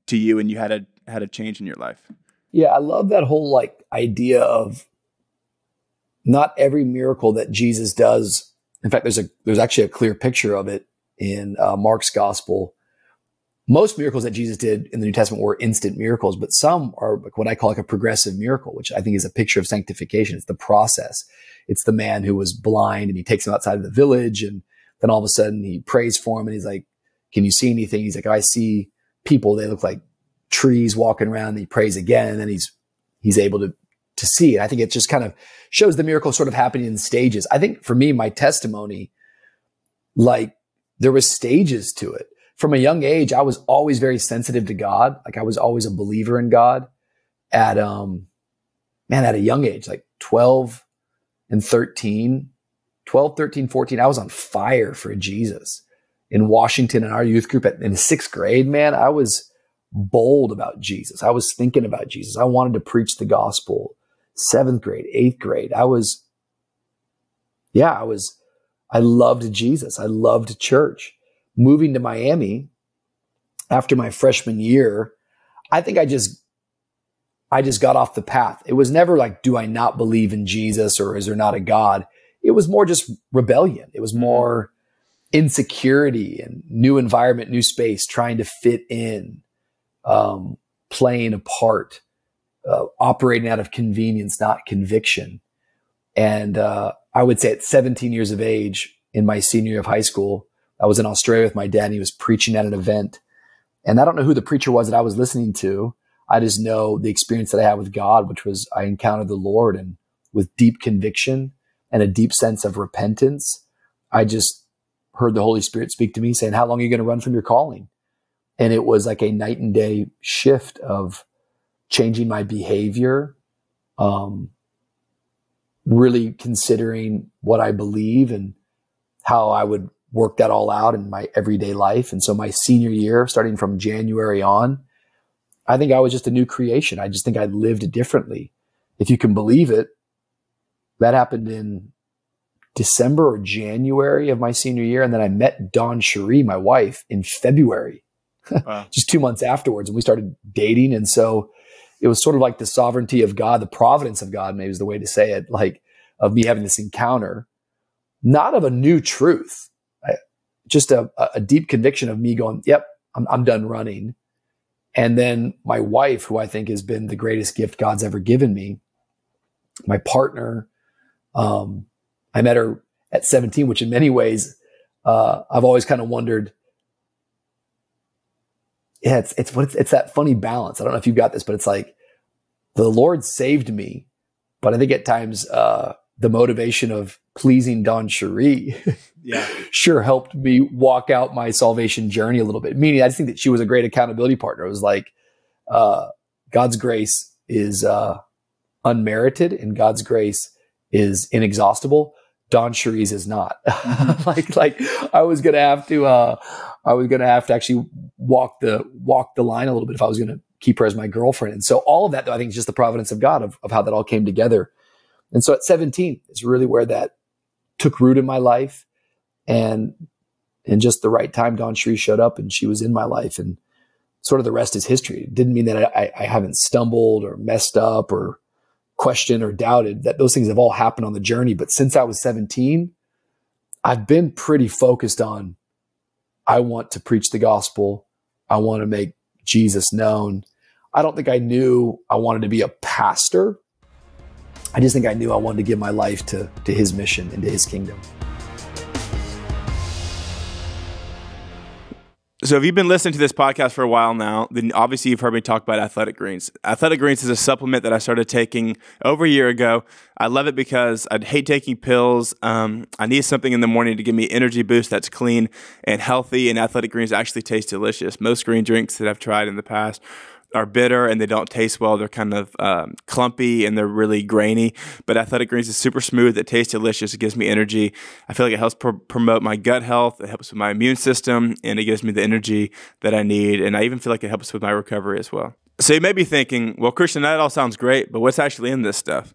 to you, and you had a had a change in your life? Yeah, I love that whole like idea of not every miracle that Jesus does. In fact, there's a there's actually a clear picture of it in uh, Mark's gospel. Most miracles that Jesus did in the New Testament were instant miracles, but some are what I call like a progressive miracle, which I think is a picture of sanctification. It's the process. It's the man who was blind and he takes him outside of the village and then all of a sudden he prays for him and he's like, can you see anything? He's like, I see people. They look like trees walking around. And he prays again, and then he's he's able to to see. And I think it just kind of shows the miracle sort of happening in stages. I think for me, my testimony, like there was stages to it. From a young age, I was always very sensitive to God. Like I was always a believer in God. At um, man, at a young age, like 12 and 13, 12, 13, 14, I was on fire for Jesus in Washington in our youth group at, in sixth grade, man, I was bold about Jesus. I was thinking about Jesus. I wanted to preach the gospel. Seventh grade, eighth grade, I was, yeah, I was, I loved Jesus. I loved church. Moving to Miami after my freshman year, I think I just, I just got off the path. It was never like, do I not believe in Jesus or is there not a God? It was more just rebellion. It was more, insecurity and new environment, new space, trying to fit in, um, playing a part, uh, operating out of convenience, not conviction. And uh, I would say at 17 years of age, in my senior year of high school, I was in Australia with my dad. And he was preaching at an event, and I don't know who the preacher was that I was listening to. I just know the experience that I had with God, which was I encountered the Lord, and with deep conviction and a deep sense of repentance, I just heard the Holy Spirit speak to me saying, How long are you going to run from your calling? And it was like a night and day shift of changing my behavior, um, really considering what I believe and how I would work that all out in my everyday life. And so my senior year, starting from January on, I think I was just a new creation. I just think I lived differently. If you can believe it, that happened in December or January of my senior year. And then I met DawnCheré, my wife, in February, Wow. just two months afterwards. And we started dating. And so it was sort of like the sovereignty of God, the providence of God, maybe is the way to say it, like of me having this encounter, not of a new truth, I, just a, a deep conviction of me going, yep, I'm, I'm done running. And then my wife, who I think has been the greatest gift God's ever given me, my partner, um, I met her at 17, which in many ways, uh, I've always kind of wondered. Yeah, it's it's what it's, it's that funny balance. I don't know if you've got this, but it's like the Lord saved me, but I think at times uh, the motivation of pleasing DawnCheré, yeah, sure helped me walk out my salvation journey a little bit. Meaning, I just think that she was a great accountability partner. It was like uh, God's grace is uh, unmerited, and God's grace is inexhaustible. DawnCheré's is not. Mm-hmm. like like I was gonna have to uh, I was gonna have to actually walk the walk the line a little bit if I was gonna keep her as my girlfriend. And so all of that though, I think is just the providence of God of, of how that all came together. And so at 17 is really where that took root in my life. And in just the right time, DawnCheré showed up and she was in my life. And sort of the rest is history. It didn't mean that I, I haven't stumbled or messed up or questioned or doubted that those things have all happened on the journey. But since I was 17, I've been pretty focused on I want to preach the gospel. I want to make Jesus known. I don't think I knew I wanted to be a pastor. I just think I knew I wanted to give my life to, to his mission and to his kingdom. So, if you've been listening to this podcast for a while now, then obviously you've heard me talk about Athletic Greens. Athletic Greens is a supplement that I started taking over a year ago. I love it because I hate taking pills. Um, I need something in the morning to give me energy boost that's clean and healthy, and Athletic Greens actually taste delicious. Most green drinks that I've tried in the past are bitter and they don't taste well. They're kind of um, clumpy and they're really grainy. But Athletic Greens is super smooth. It tastes delicious. It gives me energy. I feel like it helps pr- promote my gut health. It helps with my immune system and it gives me the energy that I need. And I even feel like it helps with my recovery as well. So you may be thinking, well, Christian, that all sounds great, but what's actually in this stuff?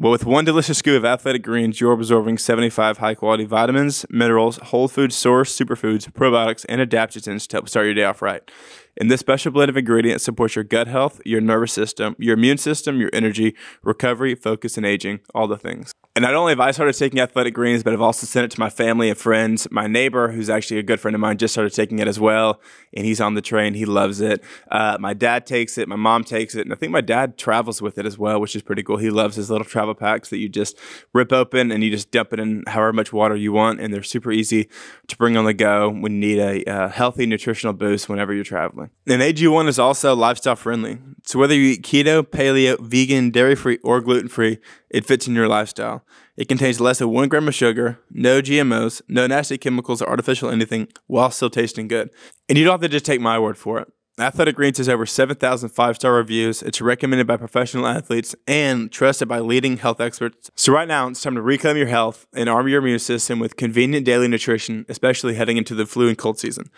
Well, with one delicious scoop of athletic greens, you're absorbing 75 high quality vitamins, minerals, whole food source, superfoods, probiotics, and adaptogens to help start your day off right. And this special blend of ingredients supports your gut health, your nervous system, your immune system, your energy, recovery, focus, and aging, all the things. And not only have I started taking athletic greens, but I've also sent it to my family and friends. My neighbor, who's actually a good friend of mine, just started taking it as well. And he's on the train. He loves it. Uh, my dad takes it. My mom takes it. And I think my dad travels with it as well, which is pretty cool. He loves his little travel packs that you just rip open and you just dump it in however much water you want. And they're super easy to bring on the go when you need a uh, healthy nutritional boost whenever you're traveling. And AG1 is also lifestyle friendly. So whether you eat keto, paleo, vegan, dairy free, or gluten free, it fits in your lifestyle. It contains less than one gram of sugar, no GMOs, no nasty chemicals or artificial anything, while still tasting good. And you don't have to just take my word for it. Athletic Greens has over 7,000 five star reviews. It's recommended by professional athletes and trusted by leading health experts. So, right now, it's time to reclaim your health and arm your immune system with convenient daily nutrition, especially heading into the flu and cold season.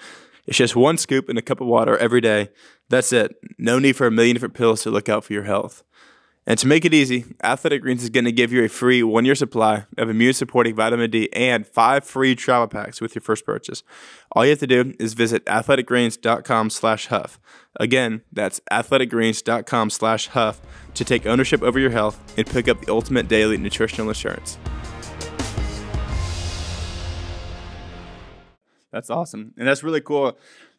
It's just one scoop in a cup of water every day. That's it. No need for a million different pills to look out for your health. And to make it easy, Athletic Greens is going to give you a free one year supply of immune supporting vitamin D and five free travel packs with your first purchase. All you have to do is visit athleticgreens.com slash huff. Again, that's athleticgreens.com slash huff to take ownership over your health and pick up the ultimate daily nutritional assurance. That's awesome. And that's really cool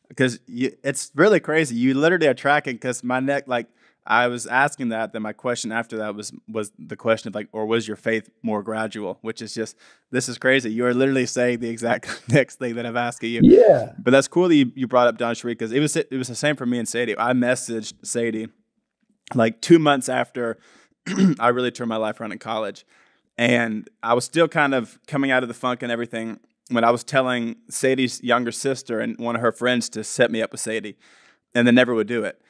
because it's really crazy. You literally are tracking because my neck, like, I was asking that. Then my question after that was was the question of like, or was your faith more gradual? Which is just this is crazy. You are literally saying the exact next thing that I'm asking you. Yeah. But that's cool that you, you brought up DawnCheré because it was it was the same for me and Sadie. I messaged Sadie like two months after I really turned my life around in college, and I was still kind of coming out of the funk and everything when I was telling Sadie's younger sister and one of her friends to set me up with Sadie, and they never would do it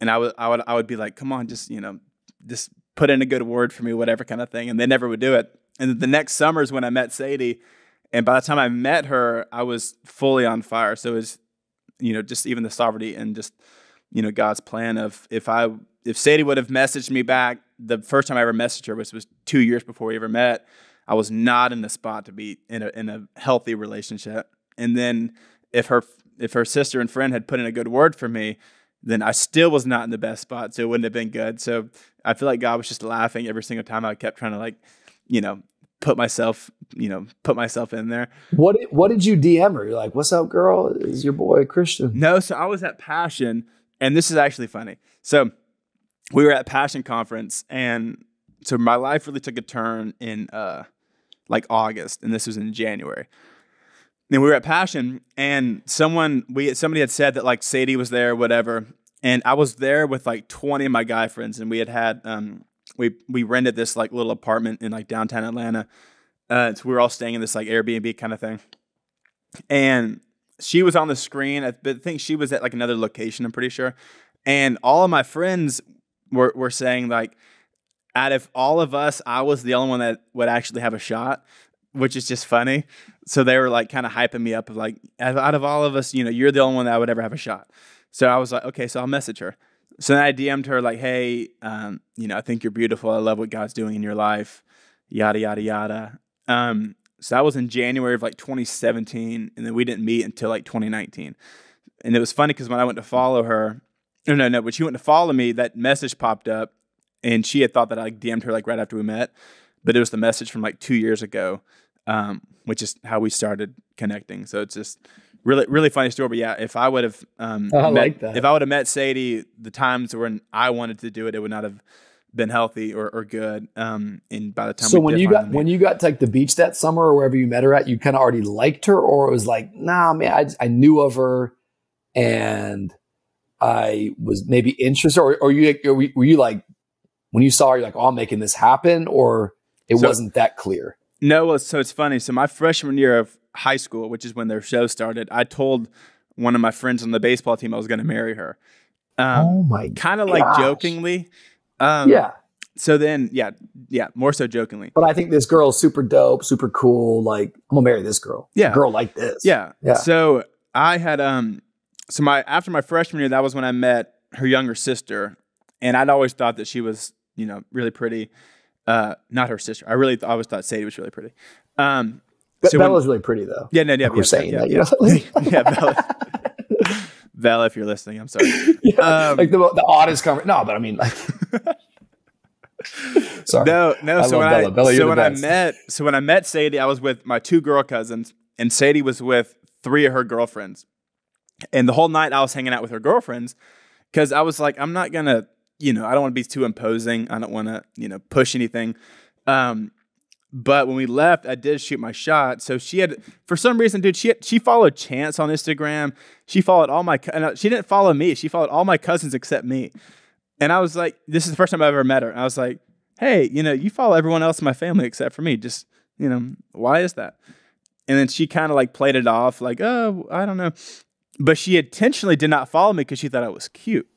and I would I would I would be like, come on, just you know, just put in a good word for me, whatever kind of thing, and they never would do it. And the next summer is when I met Sadie, and by the time I met her, I was fully on fire. So it was, you know, just even the sovereignty and just you know God's plan of if I if Sadie would have messaged me back the first time I ever messaged her, which was two years before we ever met, I was not in the spot to be in a in a healthy relationship. And then if her if her sister and friend had put in a good word for me, then I still was not in the best spot. So it wouldn't have been good. So I feel like God was just laughing every single time I kept trying to like, you know, put myself, you know, put myself in there. What what did you DM her? You're like, what's up, girl? Is your boy Christian? No, so I was at Passion, and this is actually funny. So we were at Passion conference, and so my life really took a turn in uh like August, and this was in January. And we were at Passion, and someone we somebody had said that like Sadie was there, whatever. And I was there with like twenty of my guy friends, and we had had um we we rented this like little apartment in like downtown Atlanta. Uh, so we were all staying in this like Airbnb kind of thing, and she was on the screen. I think she was at like another location. I'm pretty sure, and all of my friends were were saying like, out of all of us, I was the only one that would actually have a shot which is just funny. So they were like kind of hyping me up of like, out of all of us, you know, you're the only one that would ever have a shot. So I was like, okay, so I'll message her. So then I DM'd her like, hey, um, you know, I think you're beautiful. I love what God's doing in your life. Yada yada yada. Um, so that was in January of like 2017, and then we didn't meet until like 2019. And it was funny because when I went to follow her, no, no, no, when she went to follow me, that message popped up, and she had thought that I DM'd her like right after we met, but it was the message from like two years ago um, which is how we started connecting. So it's just really, really funny story. But yeah, if I would have, um, I met, like that. if I would have met Sadie, the times when I wanted to do it, it would not have been healthy or, or good. Um, and by the time, so when you got when you got to like the beach that summer or wherever you met her at, you kind of already liked her, or it was like, nah, man, I, I knew of her, and I was maybe interested, or, or you or were you like when you saw her, you're like, oh, I'm making this happen, or it so, wasn't that clear. No, so it's funny. So my freshman year of high school, which is when their show started, I told one of my friends on the baseball team I was going to marry her. Um, oh my! Kind of like jokingly. Um, yeah. So then, yeah, yeah, more so jokingly. But I think this girl's super dope, super cool. Like I'm gonna marry this girl. Yeah, A girl like this. Yeah, yeah. So I had um, so my after my freshman year, that was when I met her younger sister, and I'd always thought that she was, you know, really pretty. Uh, not her sister. I really, th- I always thought Sadie was really pretty. Um, but so Bella's when, really pretty though. Yeah, no, yeah, we're saying yeah, that, yeah, you know? yeah, Bella. Bella, if you're listening, I'm sorry. Yeah, um, like the, the oddest conversation. No, but I mean, like, sorry. No, no. I so when Bella. I Bella, so when I met so when I met Sadie, I was with my two girl cousins, and Sadie was with three of her girlfriends. And the whole night I was hanging out with her girlfriends because I was like, I'm not gonna you know, I don't want to be too imposing. I don't want to, you know, push anything. Um, but when we left, I did shoot my shot. So she had, for some reason, dude, she had, she followed Chance on Instagram. She followed all my, and she didn't follow me. She followed all my cousins except me. And I was like, this is the first time I've ever met her. And I was like, hey, you know, you follow everyone else in my family except for me. Just, you know, why is that? And then she kind of like played it off, like, oh, I don't know. But she intentionally did not follow me because she thought I was cute.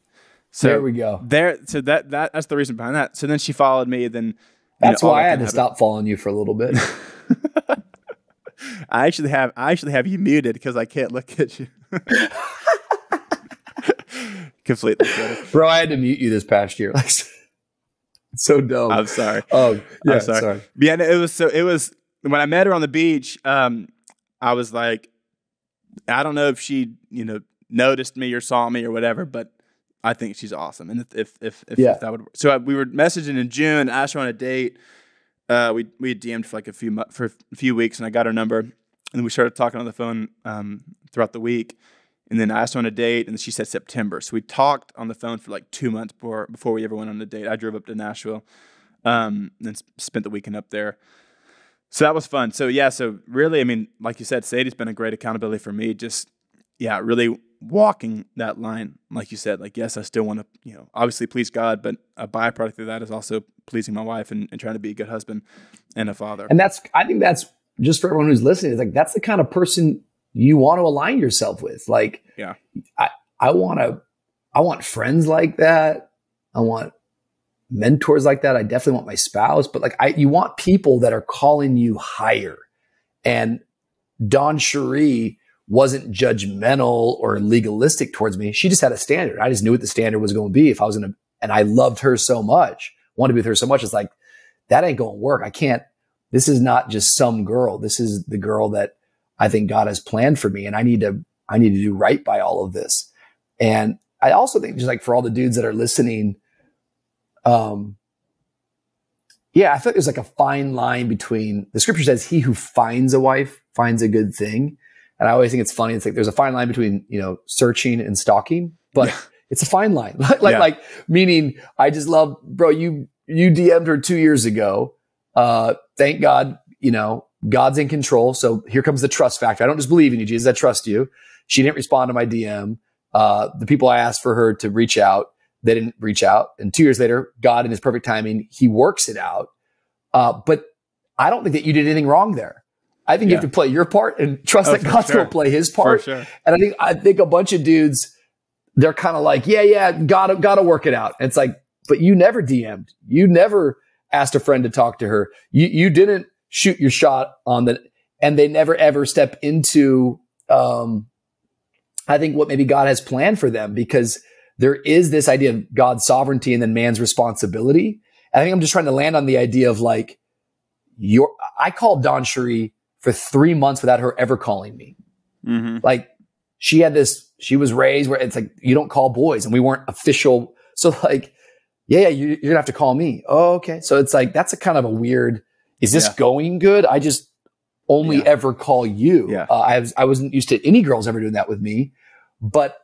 So there we go. There, so that that that's the reason behind that. So then she followed me. Then that's know, why I had to stop following you for a little bit. I actually have I actually have you muted because I can't look at you. Completely, bro. I had to mute you this past year. Like, so dumb. I'm sorry. Oh, yeah, I'm sorry. sorry. Yeah, it was so. It was when I met her on the beach. Um, I was like, I don't know if she, you know, noticed me or saw me or whatever, but I think she's awesome. And if if if, yeah. if that would work. so, I, we were messaging in June, asked her on a date. Uh, we we DM'd for like a few for a few weeks, and I got her number, and we started talking on the phone um, throughout the week. And then I asked her on a date, and she said September. So we talked on the phone for like two months before before we ever went on a date. I drove up to Nashville, um, and spent the weekend up there. So that was fun. So yeah, so really, I mean, like you said, Sadie's been a great accountability for me. Just yeah, really walking that line, like you said, like, yes, I still want to, you know, obviously please God, but a byproduct of that is also pleasing my wife and, and trying to be a good husband and a father. And that's, I think that's just for everyone who's listening, it's like, that's the kind of person you want to align yourself with. Like, yeah, I, I want to, I want friends like that. I want mentors like that. I definitely want my spouse, but like, I, you want people that are calling you higher. And DawnCheré, wasn't judgmental or legalistic towards me. She just had a standard. I just knew what the standard was going to be. If I was in a, and I loved her so much, wanted to be with her so much. It's like, that ain't going to work. I can't, this is not just some girl. This is the girl that I think God has planned for me. And I need to, I need to do right by all of this. And I also think just like for all the dudes that are listening, um, yeah, I feel like there's like a fine line between the scripture says he who finds a wife finds a good thing. And I always think it's funny. It's like there's a fine line between, you know, searching and stalking, but yeah. it's a fine line. like, yeah. like, meaning I just love, bro, you, you DM'd her two years ago. Uh, thank God you know, God's in control. So here comes the trust factor. I don't just believe in you, Jesus. I trust you. She didn't respond to my DM. Uh, the people I asked for her to reach out, they didn't reach out. And two years later, God in his perfect timing, he works it out. Uh, but I don't think that you did anything wrong there. I think yeah. you have to play your part and trust oh, that God's sure. going to play his part. Sure. And I think, I think a bunch of dudes, they're kind of like, yeah, yeah, gotta, gotta work it out. And it's like, but you never DM'd. You never asked a friend to talk to her. You, you didn't shoot your shot on the, and they never ever step into, um, I think what maybe God has planned for them because there is this idea of God's sovereignty and then man's responsibility. And I think I'm just trying to land on the idea of like, your, I called DawnCheré for three months without her ever calling me. Mm-hmm. Like she had this, she was raised where it's like, you don't call boys and we weren't official. So like, yeah, yeah, you, are gonna have to call me. Oh, okay. So it's like, that's a kind of a weird, is this yeah. going good? I just only yeah. ever call you. Yeah. Uh, I was, I wasn't used to any girls ever doing that with me, but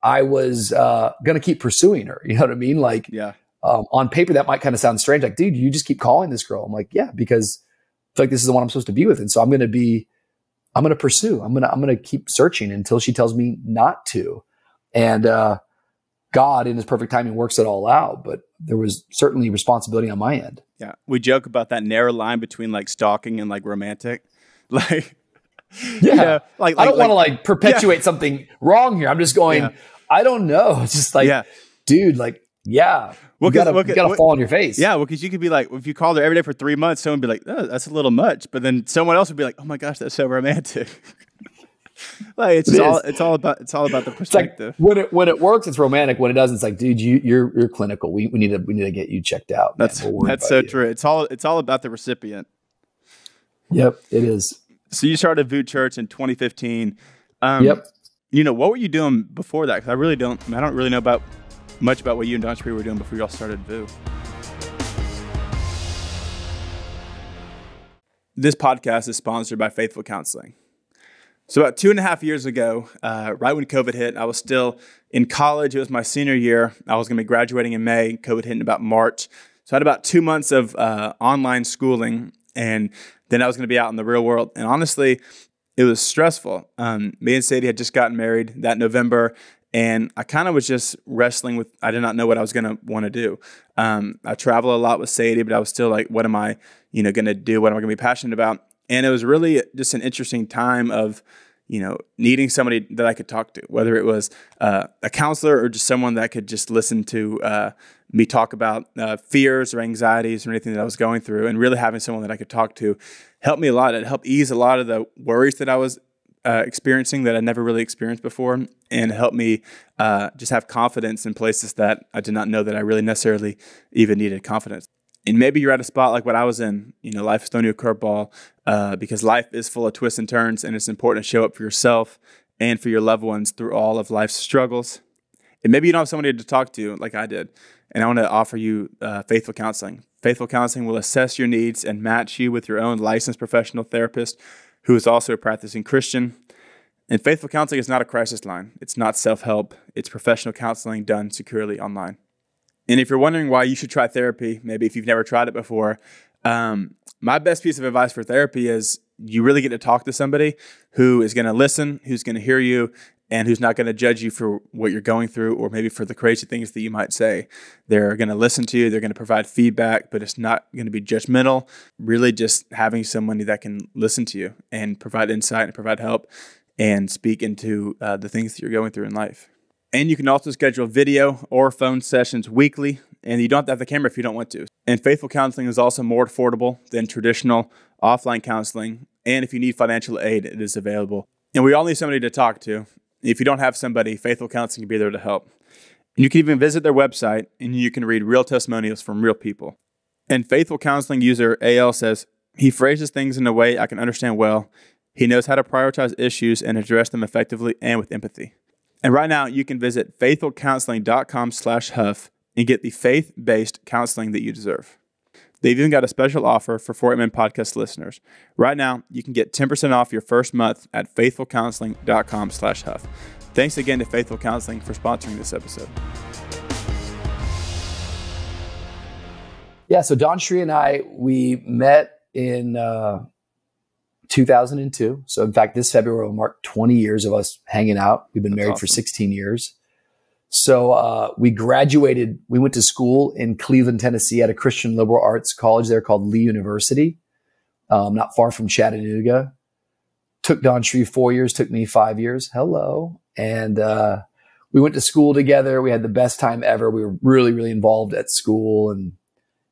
I was, uh, gonna keep pursuing her. You know what I mean? Like, yeah. Um, on paper, that might kind of sound strange. Like, dude, you just keep calling this girl. I'm like, yeah, because feel like this is the one I'm supposed to be with. And so I'm going to be, I'm going to pursue. I'm going to, I'm going to keep searching until she tells me not to. And, uh, God in his perfect timing works it all out, but there was certainly responsibility on my end. Yeah. We joke about that narrow line between like stalking and like romantic. Like, yeah. You know, like, like, I don't like, want to like perpetuate yeah. something wrong here. I'm just going, yeah. I don't know. It's just like, yeah. dude, like, yeah, well, you gotta, well, you gotta well, fall on your face. Yeah, well, because you could be like, if you called her every day for three months, someone would be like, oh, that's a little much. But then someone else would be like, oh my gosh, that's so romantic. like it's it all it's all about it's all about the perspective. Like when it when it works, it's romantic. When it doesn't, it's like, dude, you you're you're clinical. We, we need to we need to get you checked out. That's that's so you. true. It's all it's all about the recipient. Yep, it is. So you started VOUS Church in 2015. Um, yep. You know what were you doing before that? Because I really don't. I don't really know about much about what you and DawnCheré were doing before you all started VOUS. This podcast is sponsored by Faithful Counseling. So, about two and a half years ago, uh, right when COVID hit, I was still in college. It was my senior year. I was going to be graduating in May. COVID hit in about March. So, I had about two months of uh, online schooling, and then I was going to be out in the real world. And honestly, it was stressful. Um, me and Sadie had just gotten married that November, and I kind of was just wrestling with, I did not know what I was going to want to do. Um, I travel a lot with Sadie, but I was still like, what am I, you know, going to do? What am I going to be passionate about? And it was really just an interesting time of, you know, needing somebody that I could talk to, whether it was uh, a counselor or just someone that could just listen to uh, me talk about uh, fears or anxieties or anything that I was going through, and really having someone that I could talk to helped me a lot. It helped ease a lot of the worries that I was uh, experiencing that I never really experienced before, and helped me uh, just have confidence in places that I did not know that I really necessarily even needed confidence. And maybe you're at a spot like what I was in. You know, life is throwing you a curveball uh, because life is full of twists and turns, and it's important to show up for yourself and for your loved ones through all of life's struggles. And maybe you don't have somebody to talk to like I did, and I want to offer you uh, faithful counseling. Faithful counseling will assess your needs and match you with your own licensed professional therapist who is also a practicing Christian. And faithful counseling is not a crisis line. It's not self help. It's professional counseling done securely online. And if you're wondering why you should try therapy, maybe if you've never tried it before, um, my best piece of advice for therapy is you really get to talk to somebody who is going to listen, who's going to hear you, and who's not going to judge you for what you're going through or maybe for the crazy things that you might say. They're going to listen to you, they're going to provide feedback, but it's not going to be judgmental. Really, just having somebody that can listen to you and provide insight and provide help and speak into uh, the things that you're going through in life. And you can also schedule video or phone sessions weekly, and you don't have to have the camera if you don't want to. And faithful counseling is also more affordable than traditional offline counseling. And if you need financial aid, it is available. And we all need somebody to talk to. If you don't have somebody, Faithful Counseling can be there to help. And you can even visit their website and you can read real testimonials from real people. And Faithful Counseling user AL says, he phrases things in a way I can understand well. He knows how to prioritize issues and address them effectively and with empathy. And right now, you can visit faithfulcounseling.com slash huff and get the faith-based counseling that you deserve. They've even got a special offer for 4 Men podcast listeners. Right now, you can get 10% off your first month at faithfulcounseling.com slash huff. Thanks again to Faithful Counseling for sponsoring this episode. Yeah, so DawnCheré and I, we met in uh, 2002. So, in fact, this February will mark 20 years of us hanging out. We've been That's married awesome. for 16 years. So, uh, we graduated. We went to school in Cleveland, Tennessee, at a Christian liberal arts college there called Lee University, um, not far from Chattanooga. Took DawnCheré four years, took me five years. Hello. And uh, we went to school together. We had the best time ever. We were really, really involved at school and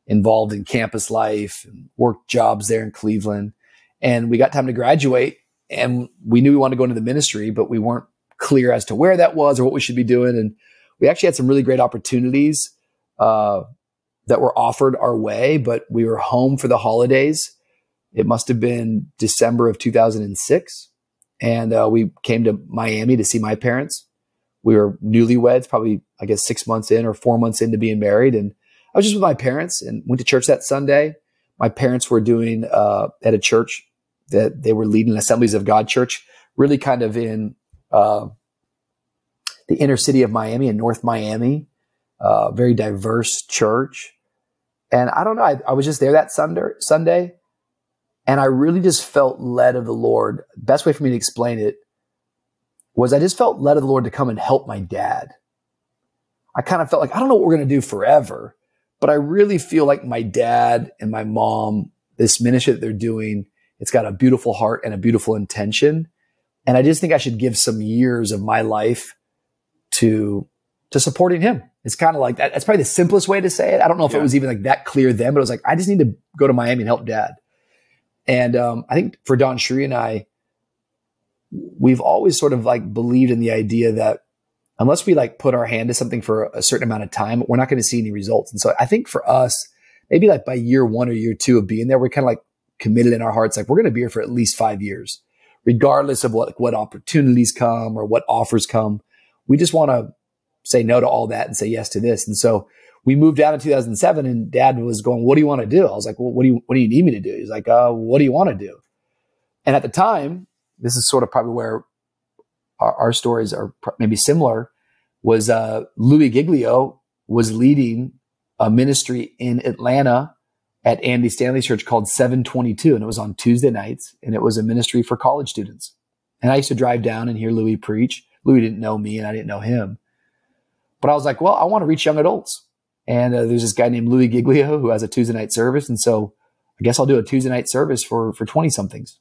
involved in campus life and worked jobs there in Cleveland. And we got time to graduate and we knew we wanted to go into the ministry, but we weren't clear as to where that was or what we should be doing. And we actually had some really great opportunities uh, that were offered our way, but we were home for the holidays. It must have been December of 2006. And uh, we came to Miami to see my parents. We were newlyweds, probably, I guess, six months in or four months into being married. And I was just with my parents and went to church that Sunday. My parents were doing uh, at a church that they were leading Assemblies of God church, really kind of in uh, the inner city of Miami in North Miami, uh, very diverse church. And I don't know, I, I was just there that Sunday, Sunday, and I really just felt led of the Lord. Best way for me to explain it was I just felt led of the Lord to come and help my dad. I kind of felt like I don't know what we're going to do forever, but I really feel like my dad and my mom, this ministry that they're doing, it's got a beautiful heart and a beautiful intention. And I just think I should give some years of my life to, to supporting him. It's kind of like that. That's probably the simplest way to say it. I don't know if Yeah. it was even like that clear then, but it was like, I just need to go to Miami and help dad. And, um, I think for DawnCheré and I, we've always sort of like believed in the idea that unless we like put our hand to something for a certain amount of time, we're not going to see any results. And so I think for us, maybe like by year one or year two of being there, we're kind of like committed in our hearts, like we're going to be here for at least five years, regardless of what, what opportunities come or what offers come. We just want to say no to all that and say yes to this. And so we moved out in 2007 and dad was going, what do you want to do? I was like, well, what do you, what do you need me to do? He's like, uh, what do you want to do? And at the time, this is sort of probably where our, our stories are maybe similar was, uh, Louie Giglio was leading a ministry in Atlanta at Andy Stanley church called 722. And it was on Tuesday nights and it was a ministry for college students. And I used to drive down and hear Louie preach. Louie didn't know me and I didn't know him. But I was like, well, I want to reach young adults. And uh, there's this guy named Louie Giglio who has a Tuesday night service. And so I guess I'll do a Tuesday night service for, for 20 somethings.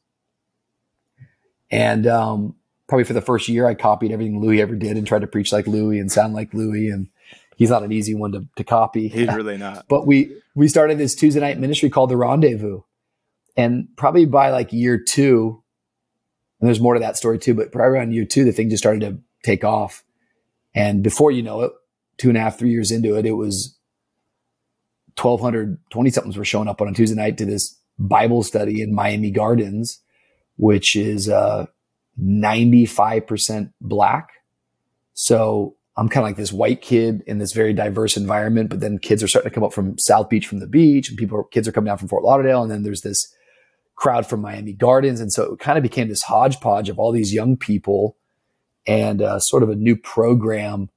And um, probably for the first year, I copied everything Louie ever did and tried to preach like Louie and sound like Louie. And he's not an easy one to, to copy. He's really not. but we we started this Tuesday night ministry called the Rendezvous, and probably by like year two, and there's more to that story too. But probably around year two, the thing just started to take off, and before you know it, two and a half, three years into it, it was 1,200, 20 somethings were showing up on a Tuesday night to this Bible study in Miami Gardens, which is uh, 95% black. So I'm kind of like this white kid in this very diverse environment, but then kids are starting to come up from South Beach from the beach and people, kids are coming down from Fort Lauderdale. And then there's this crowd from Miami Gardens. And so it kind of became this hodgepodge of all these young people and uh, sort of a new program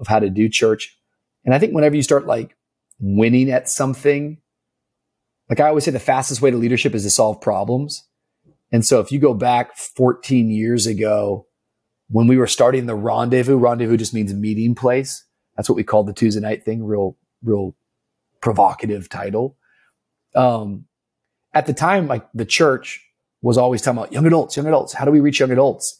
of how to do church. And I think whenever you start like winning at something, like I always say, the fastest way to leadership is to solve problems. And so if you go back 14 years ago, when we were starting the rendezvous, rendezvous just means meeting place. That's what we called the Tuesday night thing. Real, real provocative title. Um, at the time, like the church was always talking about young adults, young adults. How do we reach young adults?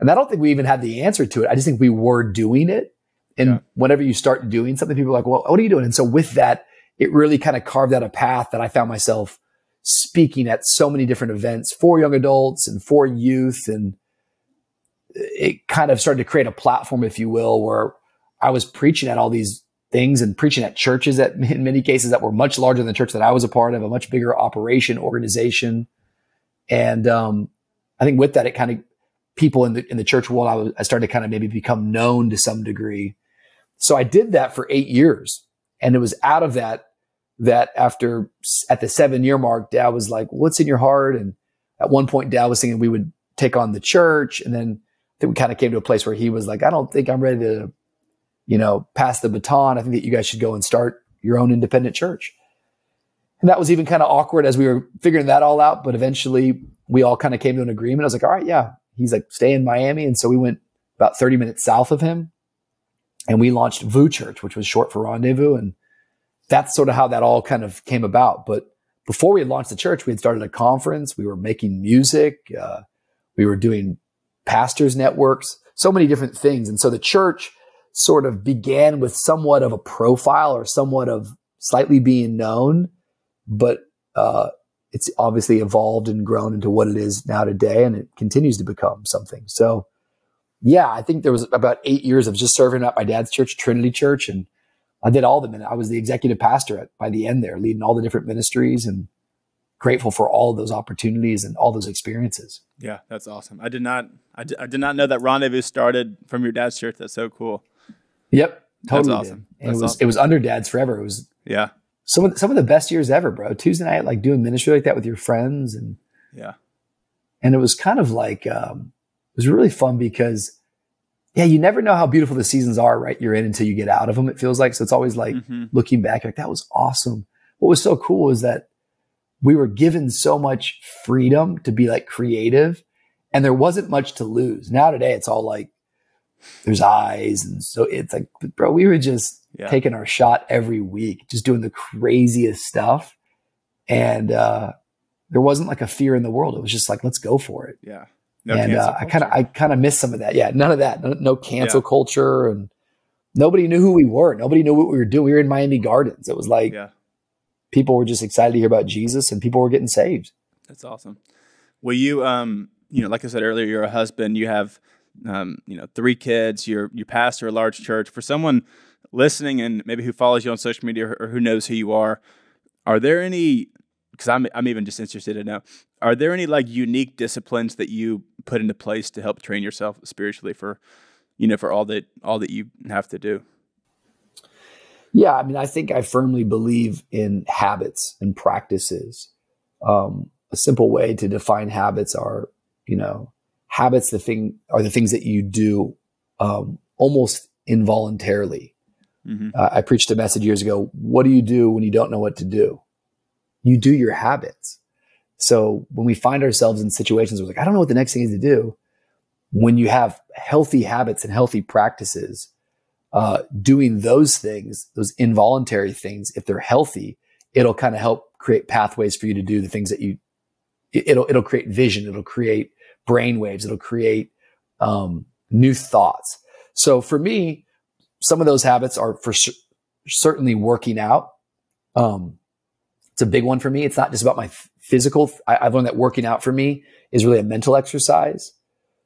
And I don't think we even had the answer to it. I just think we were doing it. And Yeah. whenever you start doing something, people are like, well, what are you doing? And so with that, it really kind of carved out a path that I found myself speaking at so many different events for young adults and for youth. And it kind of started to create a platform, if you will, where I was preaching at all these things and preaching at churches that in many cases that were much larger than the church that I was a part of, a much bigger operation organization. And um, I think with that, it kind of people in the in the church world, I, was, I started to kind of maybe become known to some degree. So I did that for eight years, and it was out of that that after at the seven year mark, Dad was like, "What's in your heart?" And at one point, Dad was thinking we would take on the church, and then I think we kind of came to a place where he was like, "I don't think I'm ready to, you know, pass the baton. I think that you guys should go and start your own independent church." And that was even kind of awkward as we were figuring that all out. But eventually we all kind of came to an agreement. I was like, all right, yeah. He's like, stay in Miami. And so we went about 30 minutes south of him and we launched VOUS Church, which was short for rendezvous. And that's sort of how that all kind of came about. But before we had launched the church, we had started a conference. We were making music. Uh, we were doing pastors networks, so many different things. And so the church sort of began with somewhat of a profile or somewhat of slightly being known, but uh, it's obviously evolved and grown into what it is now today, and it continues to become something. So, yeah, I think there was about eight years of just serving at my dad's church, Trinity Church, and I did all the. And I was the executive pastor at, by the end there, leading all the different ministries and grateful for all those opportunities and all those experiences. Yeah, that's awesome. I did not, I did not know that Rendezvous started from your dad's church. That's so cool. Yep, totally. That's awesome. That's it was awesome. it was under dad's forever. It was yeah some of the, some of the best years ever, bro. Tuesday night, like doing ministry like that with your friends, and yeah, and it was kind of like um, it was really fun because yeah, you never know how beautiful the seasons are, right? You're in until you get out of them. It feels like so. It's always like mm-hmm. looking back, like that was awesome. What was so cool is that we were given so much freedom to be like creative, and there wasn't much to lose. Now today, it's all like there's eyes. And so it's like, bro, we were just yeah. taking our shot every week, just doing the craziest stuff. And, uh, there wasn't like a fear in the world. It was just like, let's go for it. Yeah. No and, uh, I kind of, I kind of miss some of that. Yeah. None of that. No, no cancel yeah. culture and nobody knew who we were. Nobody knew what we were doing. We were in Miami Gardens. It was like, yeah. people were just excited to hear about Jesus and people were getting saved. That's awesome. Well, you, um, you know, like I said earlier, you're a husband, you have um, you know, three kids, you're you pastor a large church. For someone listening and maybe who follows you on social media or, or who knows who you are, are there any? Because I'm I'm even just interested to know. Are there any like unique disciplines that you put into place to help train yourself spiritually for, you know, for all that all that you have to do? Yeah, I mean, I think I firmly believe in habits and practices. Um, a simple way to define habits are, you know, habits the thing are the things that you do um, almost involuntarily. Mm-hmm. Uh, I preached a message years ago. What do you do when you don't know what to do? You do your habits. So when we find ourselves in situations where like, I don't know what the next thing is to do, when you have healthy habits and healthy practices, uh, doing those things, those involuntary things, if they're healthy, it'll kind of help create pathways for you to do the things that you, it'll, it'll create vision. It'll create brain waves. It'll create um, new thoughts. So for me, some of those habits are for certainly working out. Um, it's a big one for me. It's not just about my physical. I, I've learned that working out for me is really a mental exercise.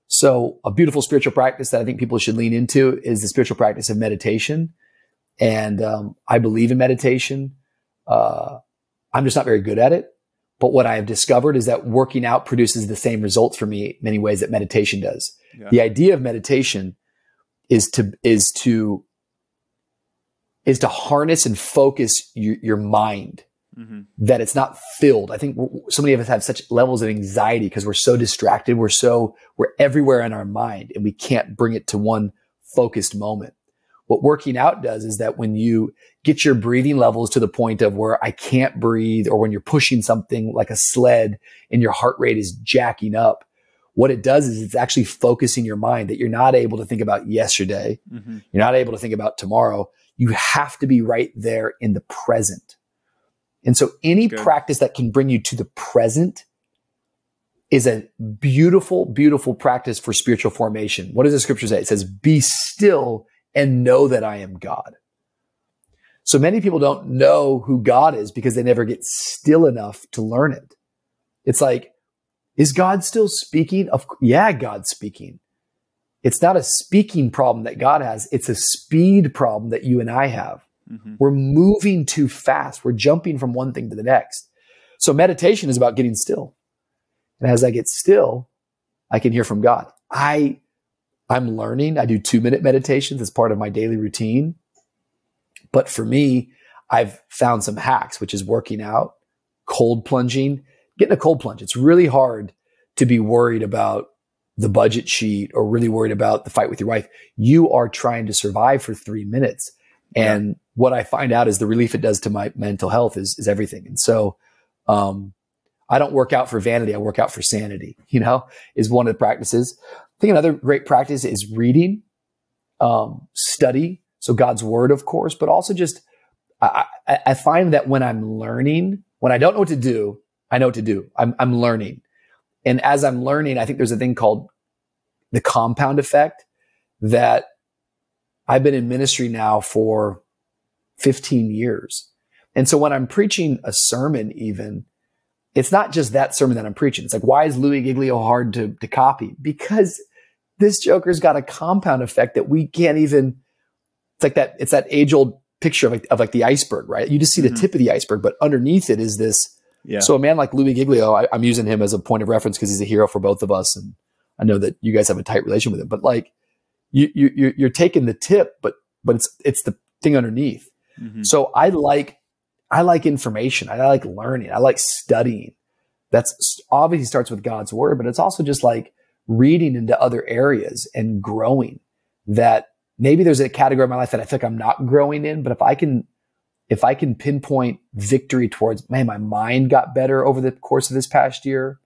So a beautiful spiritual practice that I think people should lean into is the spiritual practice of meditation. And um, I believe in meditation. Uh, I'm just not very good at it. But what I have discovered is that working out produces the same results for me in many ways that meditation does. Yeah. The idea of meditation is to, is to, is to harness and focus your, your mind mm-hmm. that it's not filled. I think so many of us have such levels of anxiety because we're so distracted. We're so, we're everywhere in our mind and we can't bring it to one focused moment. What working out does is that when you get your breathing levels to the point of where I can't breathe or when you're pushing something like a sled and your heart rate is jacking up, what it does is it's actually focusing your mind that you're not able to think about yesterday. Mm-hmm. You're not able to think about tomorrow. You have to be right there in the present. And so any practice that can bring you to the present is a beautiful, beautiful practice for spiritual formation. What does the scripture say? It says, be still and know that I am God. So many people don't know who God is because they never get still enough to learn it. It's like, is God still speaking? Of yeah, God's speaking. It's not a speaking problem that God has. It's a speed problem that you and I have. Mm-hmm. We're moving too fast. We're jumping from one thing to the next. So meditation is about getting still. And as I get still, I can hear from God. I I'm learning. I do two minute meditations as part of my daily routine. But for me, I've found some hacks, which is working out, cold plunging, getting a cold plunge. It's really hard to be worried about the budget sheet or really worried about the fight with your wife. You are trying to survive for three minutes. And yeah. what I find out is the relief it does to my mental health is, is everything. And so, um, I don't work out for vanity. I work out for sanity, you know, is one of the practices. I think another great practice is reading, um, study. So God's word, of course, but also just, I, I, find that when I'm learning, when I don't know what to do, I know what to do. I'm, I'm learning. And as I'm learning, I think there's a thing called the compound effect that I've been in ministry now for 15 years. And so when I'm preaching a sermon, even, it's not just that sermon that I'm preaching. It's like, why is Louie Giglio hard to, to copy? Because this Joker's got a compound effect that we can't even, it's like that, it's that age old picture of like, of like the iceberg, right? You just see the mm-hmm. tip of the iceberg, but underneath it is this. Yeah. So a man like Louie Giglio, I, I'm using him as a point of reference because he's a hero for both of us. And I know that you guys have a tight relation with him, but like you, you, you're taking the tip, but, but it's, it's the thing underneath. Mm-hmm. So I like, I like information. I like learning. I like studying. That's obviously starts with God's word, but it's also just like reading into other areas and growing that maybe there's a category of my life that I feel like I'm not growing in, but if I can, if I can pinpoint victory towards, man, my mind got better over the course of this past year.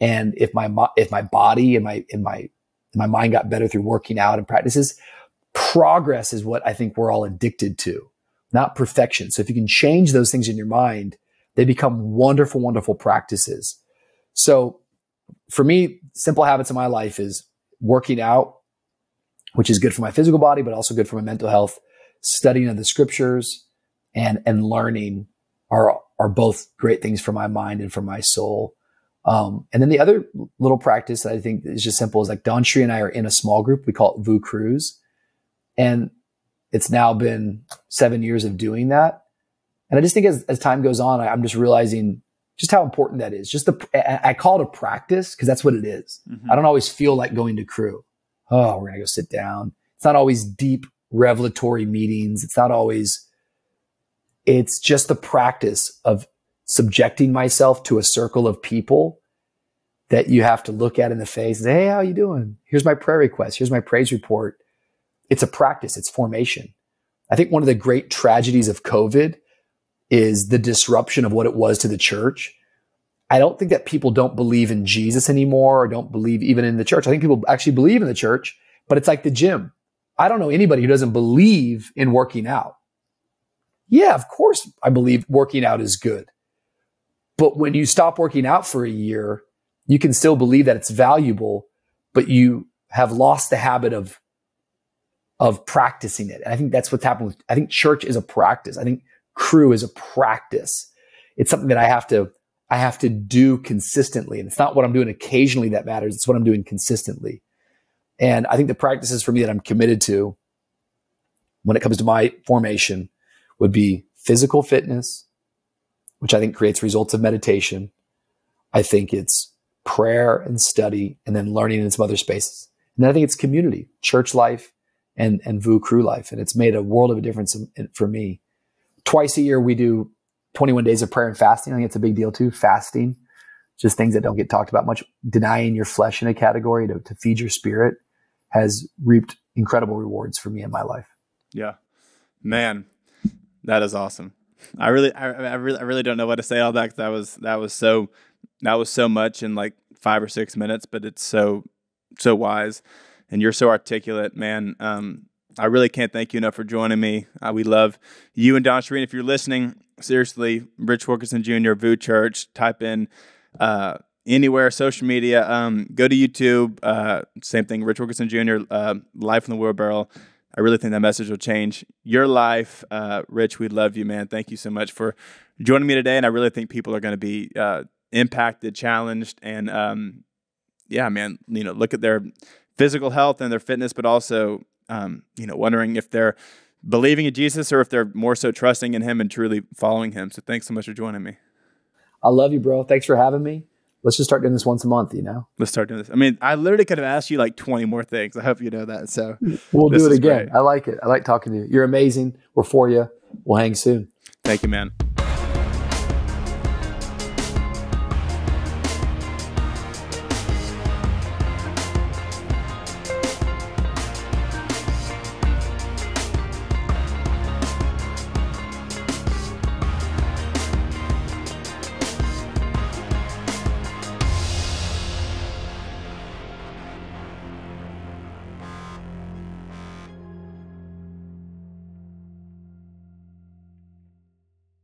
And if my, if my body and my, and my, my mind got better through working out and practices, progress is what I think we're all addicted to not perfection. So if you can change those things in your mind, they become wonderful, wonderful practices. So for me, simple habits in my life is working out, which is good for my physical body, but also good for my mental health, studying of the scriptures and, and learning are, are both great things for my mind and for my soul. Um, and then the other little practice that I think is just simple is like DawnCheré and I are in a small group. We call it VOUS Cruise. And it's now been seven years of doing that. And I just think as, as time goes on, I, am just realizing just how important that is. Just the, I call it a practice because that's what it is. Mm-hmm. I don't always feel like going to crew. Oh, we're going to go sit down. It's not always deep revelatory meetings. It's not always, it's just the practice of subjecting myself to a circle of people that you have to look at in the face and say, Hey, how you doing? Here's my prayer request. Here's my praise report it's a practice, it's formation. I think one of the great tragedies of COVID is the disruption of what it was to the church. I don't think that people don't believe in Jesus anymore or don't believe even in the church. I think people actually believe in the church, but it's like the gym. I don't know anybody who doesn't believe in working out. Yeah, of course, I believe working out is good. But when you stop working out for a year, you can still believe that it's valuable, but you have lost the habit of of practicing it. And I think that's what's happened with, I think church is a practice. I think crew is a practice. It's something that I have to, I have to do consistently. And it's not what I'm doing occasionally that matters. It's what I'm doing consistently. And I think the practices for me that I'm committed to when it comes to my formation would be physical fitness, which I think creates results of meditation. I think it's prayer and study and then learning in some other spaces. And then I think it's community, church life, and and VOUS Crew life, and it's made a world of a difference for me. Twice a year we do 21 days of prayer and fasting. I think it's a big deal too. Fasting, just things that don't get talked about much. Denying your flesh in a category to, to feed your spirit has reaped incredible rewards for me in my life. Yeah, man, that is awesome. I really, I, I really, I really don't know what to say all that. that was that was so that was so much in like five or six minutes, but it's so so wise and you're so articulate, man. Um, I really can't thank you enough for joining me. Uh, we love you and DawnCheré. If you're listening, seriously, Rich Wilkerson Jr., VOUS Church, type in uh, anywhere, social media, um, go to YouTube. Uh, same thing, Rich Wilkerson Jr., uh, Life in the Wheelbarrow. I really think that message will change your life. Uh, Rich, we love you, man. Thank you so much for joining me today. And I really think people are going to be uh, impacted, challenged, and um, yeah, man, you know, look at their physical health and their fitness, but also, um, you know, wondering if they're believing in Jesus or if they're more so trusting in Him and truly following Him. So thanks so much for joining me. I love you, bro. Thanks for having me. Let's just start doing this once a month, you know? Let's start doing this. I mean, I literally could have asked you like 20 more things. I hope you know that. So we'll do it again. Great. I like it. I like talking to you. You're amazing. We're for you. We'll hang soon. Thank you, man.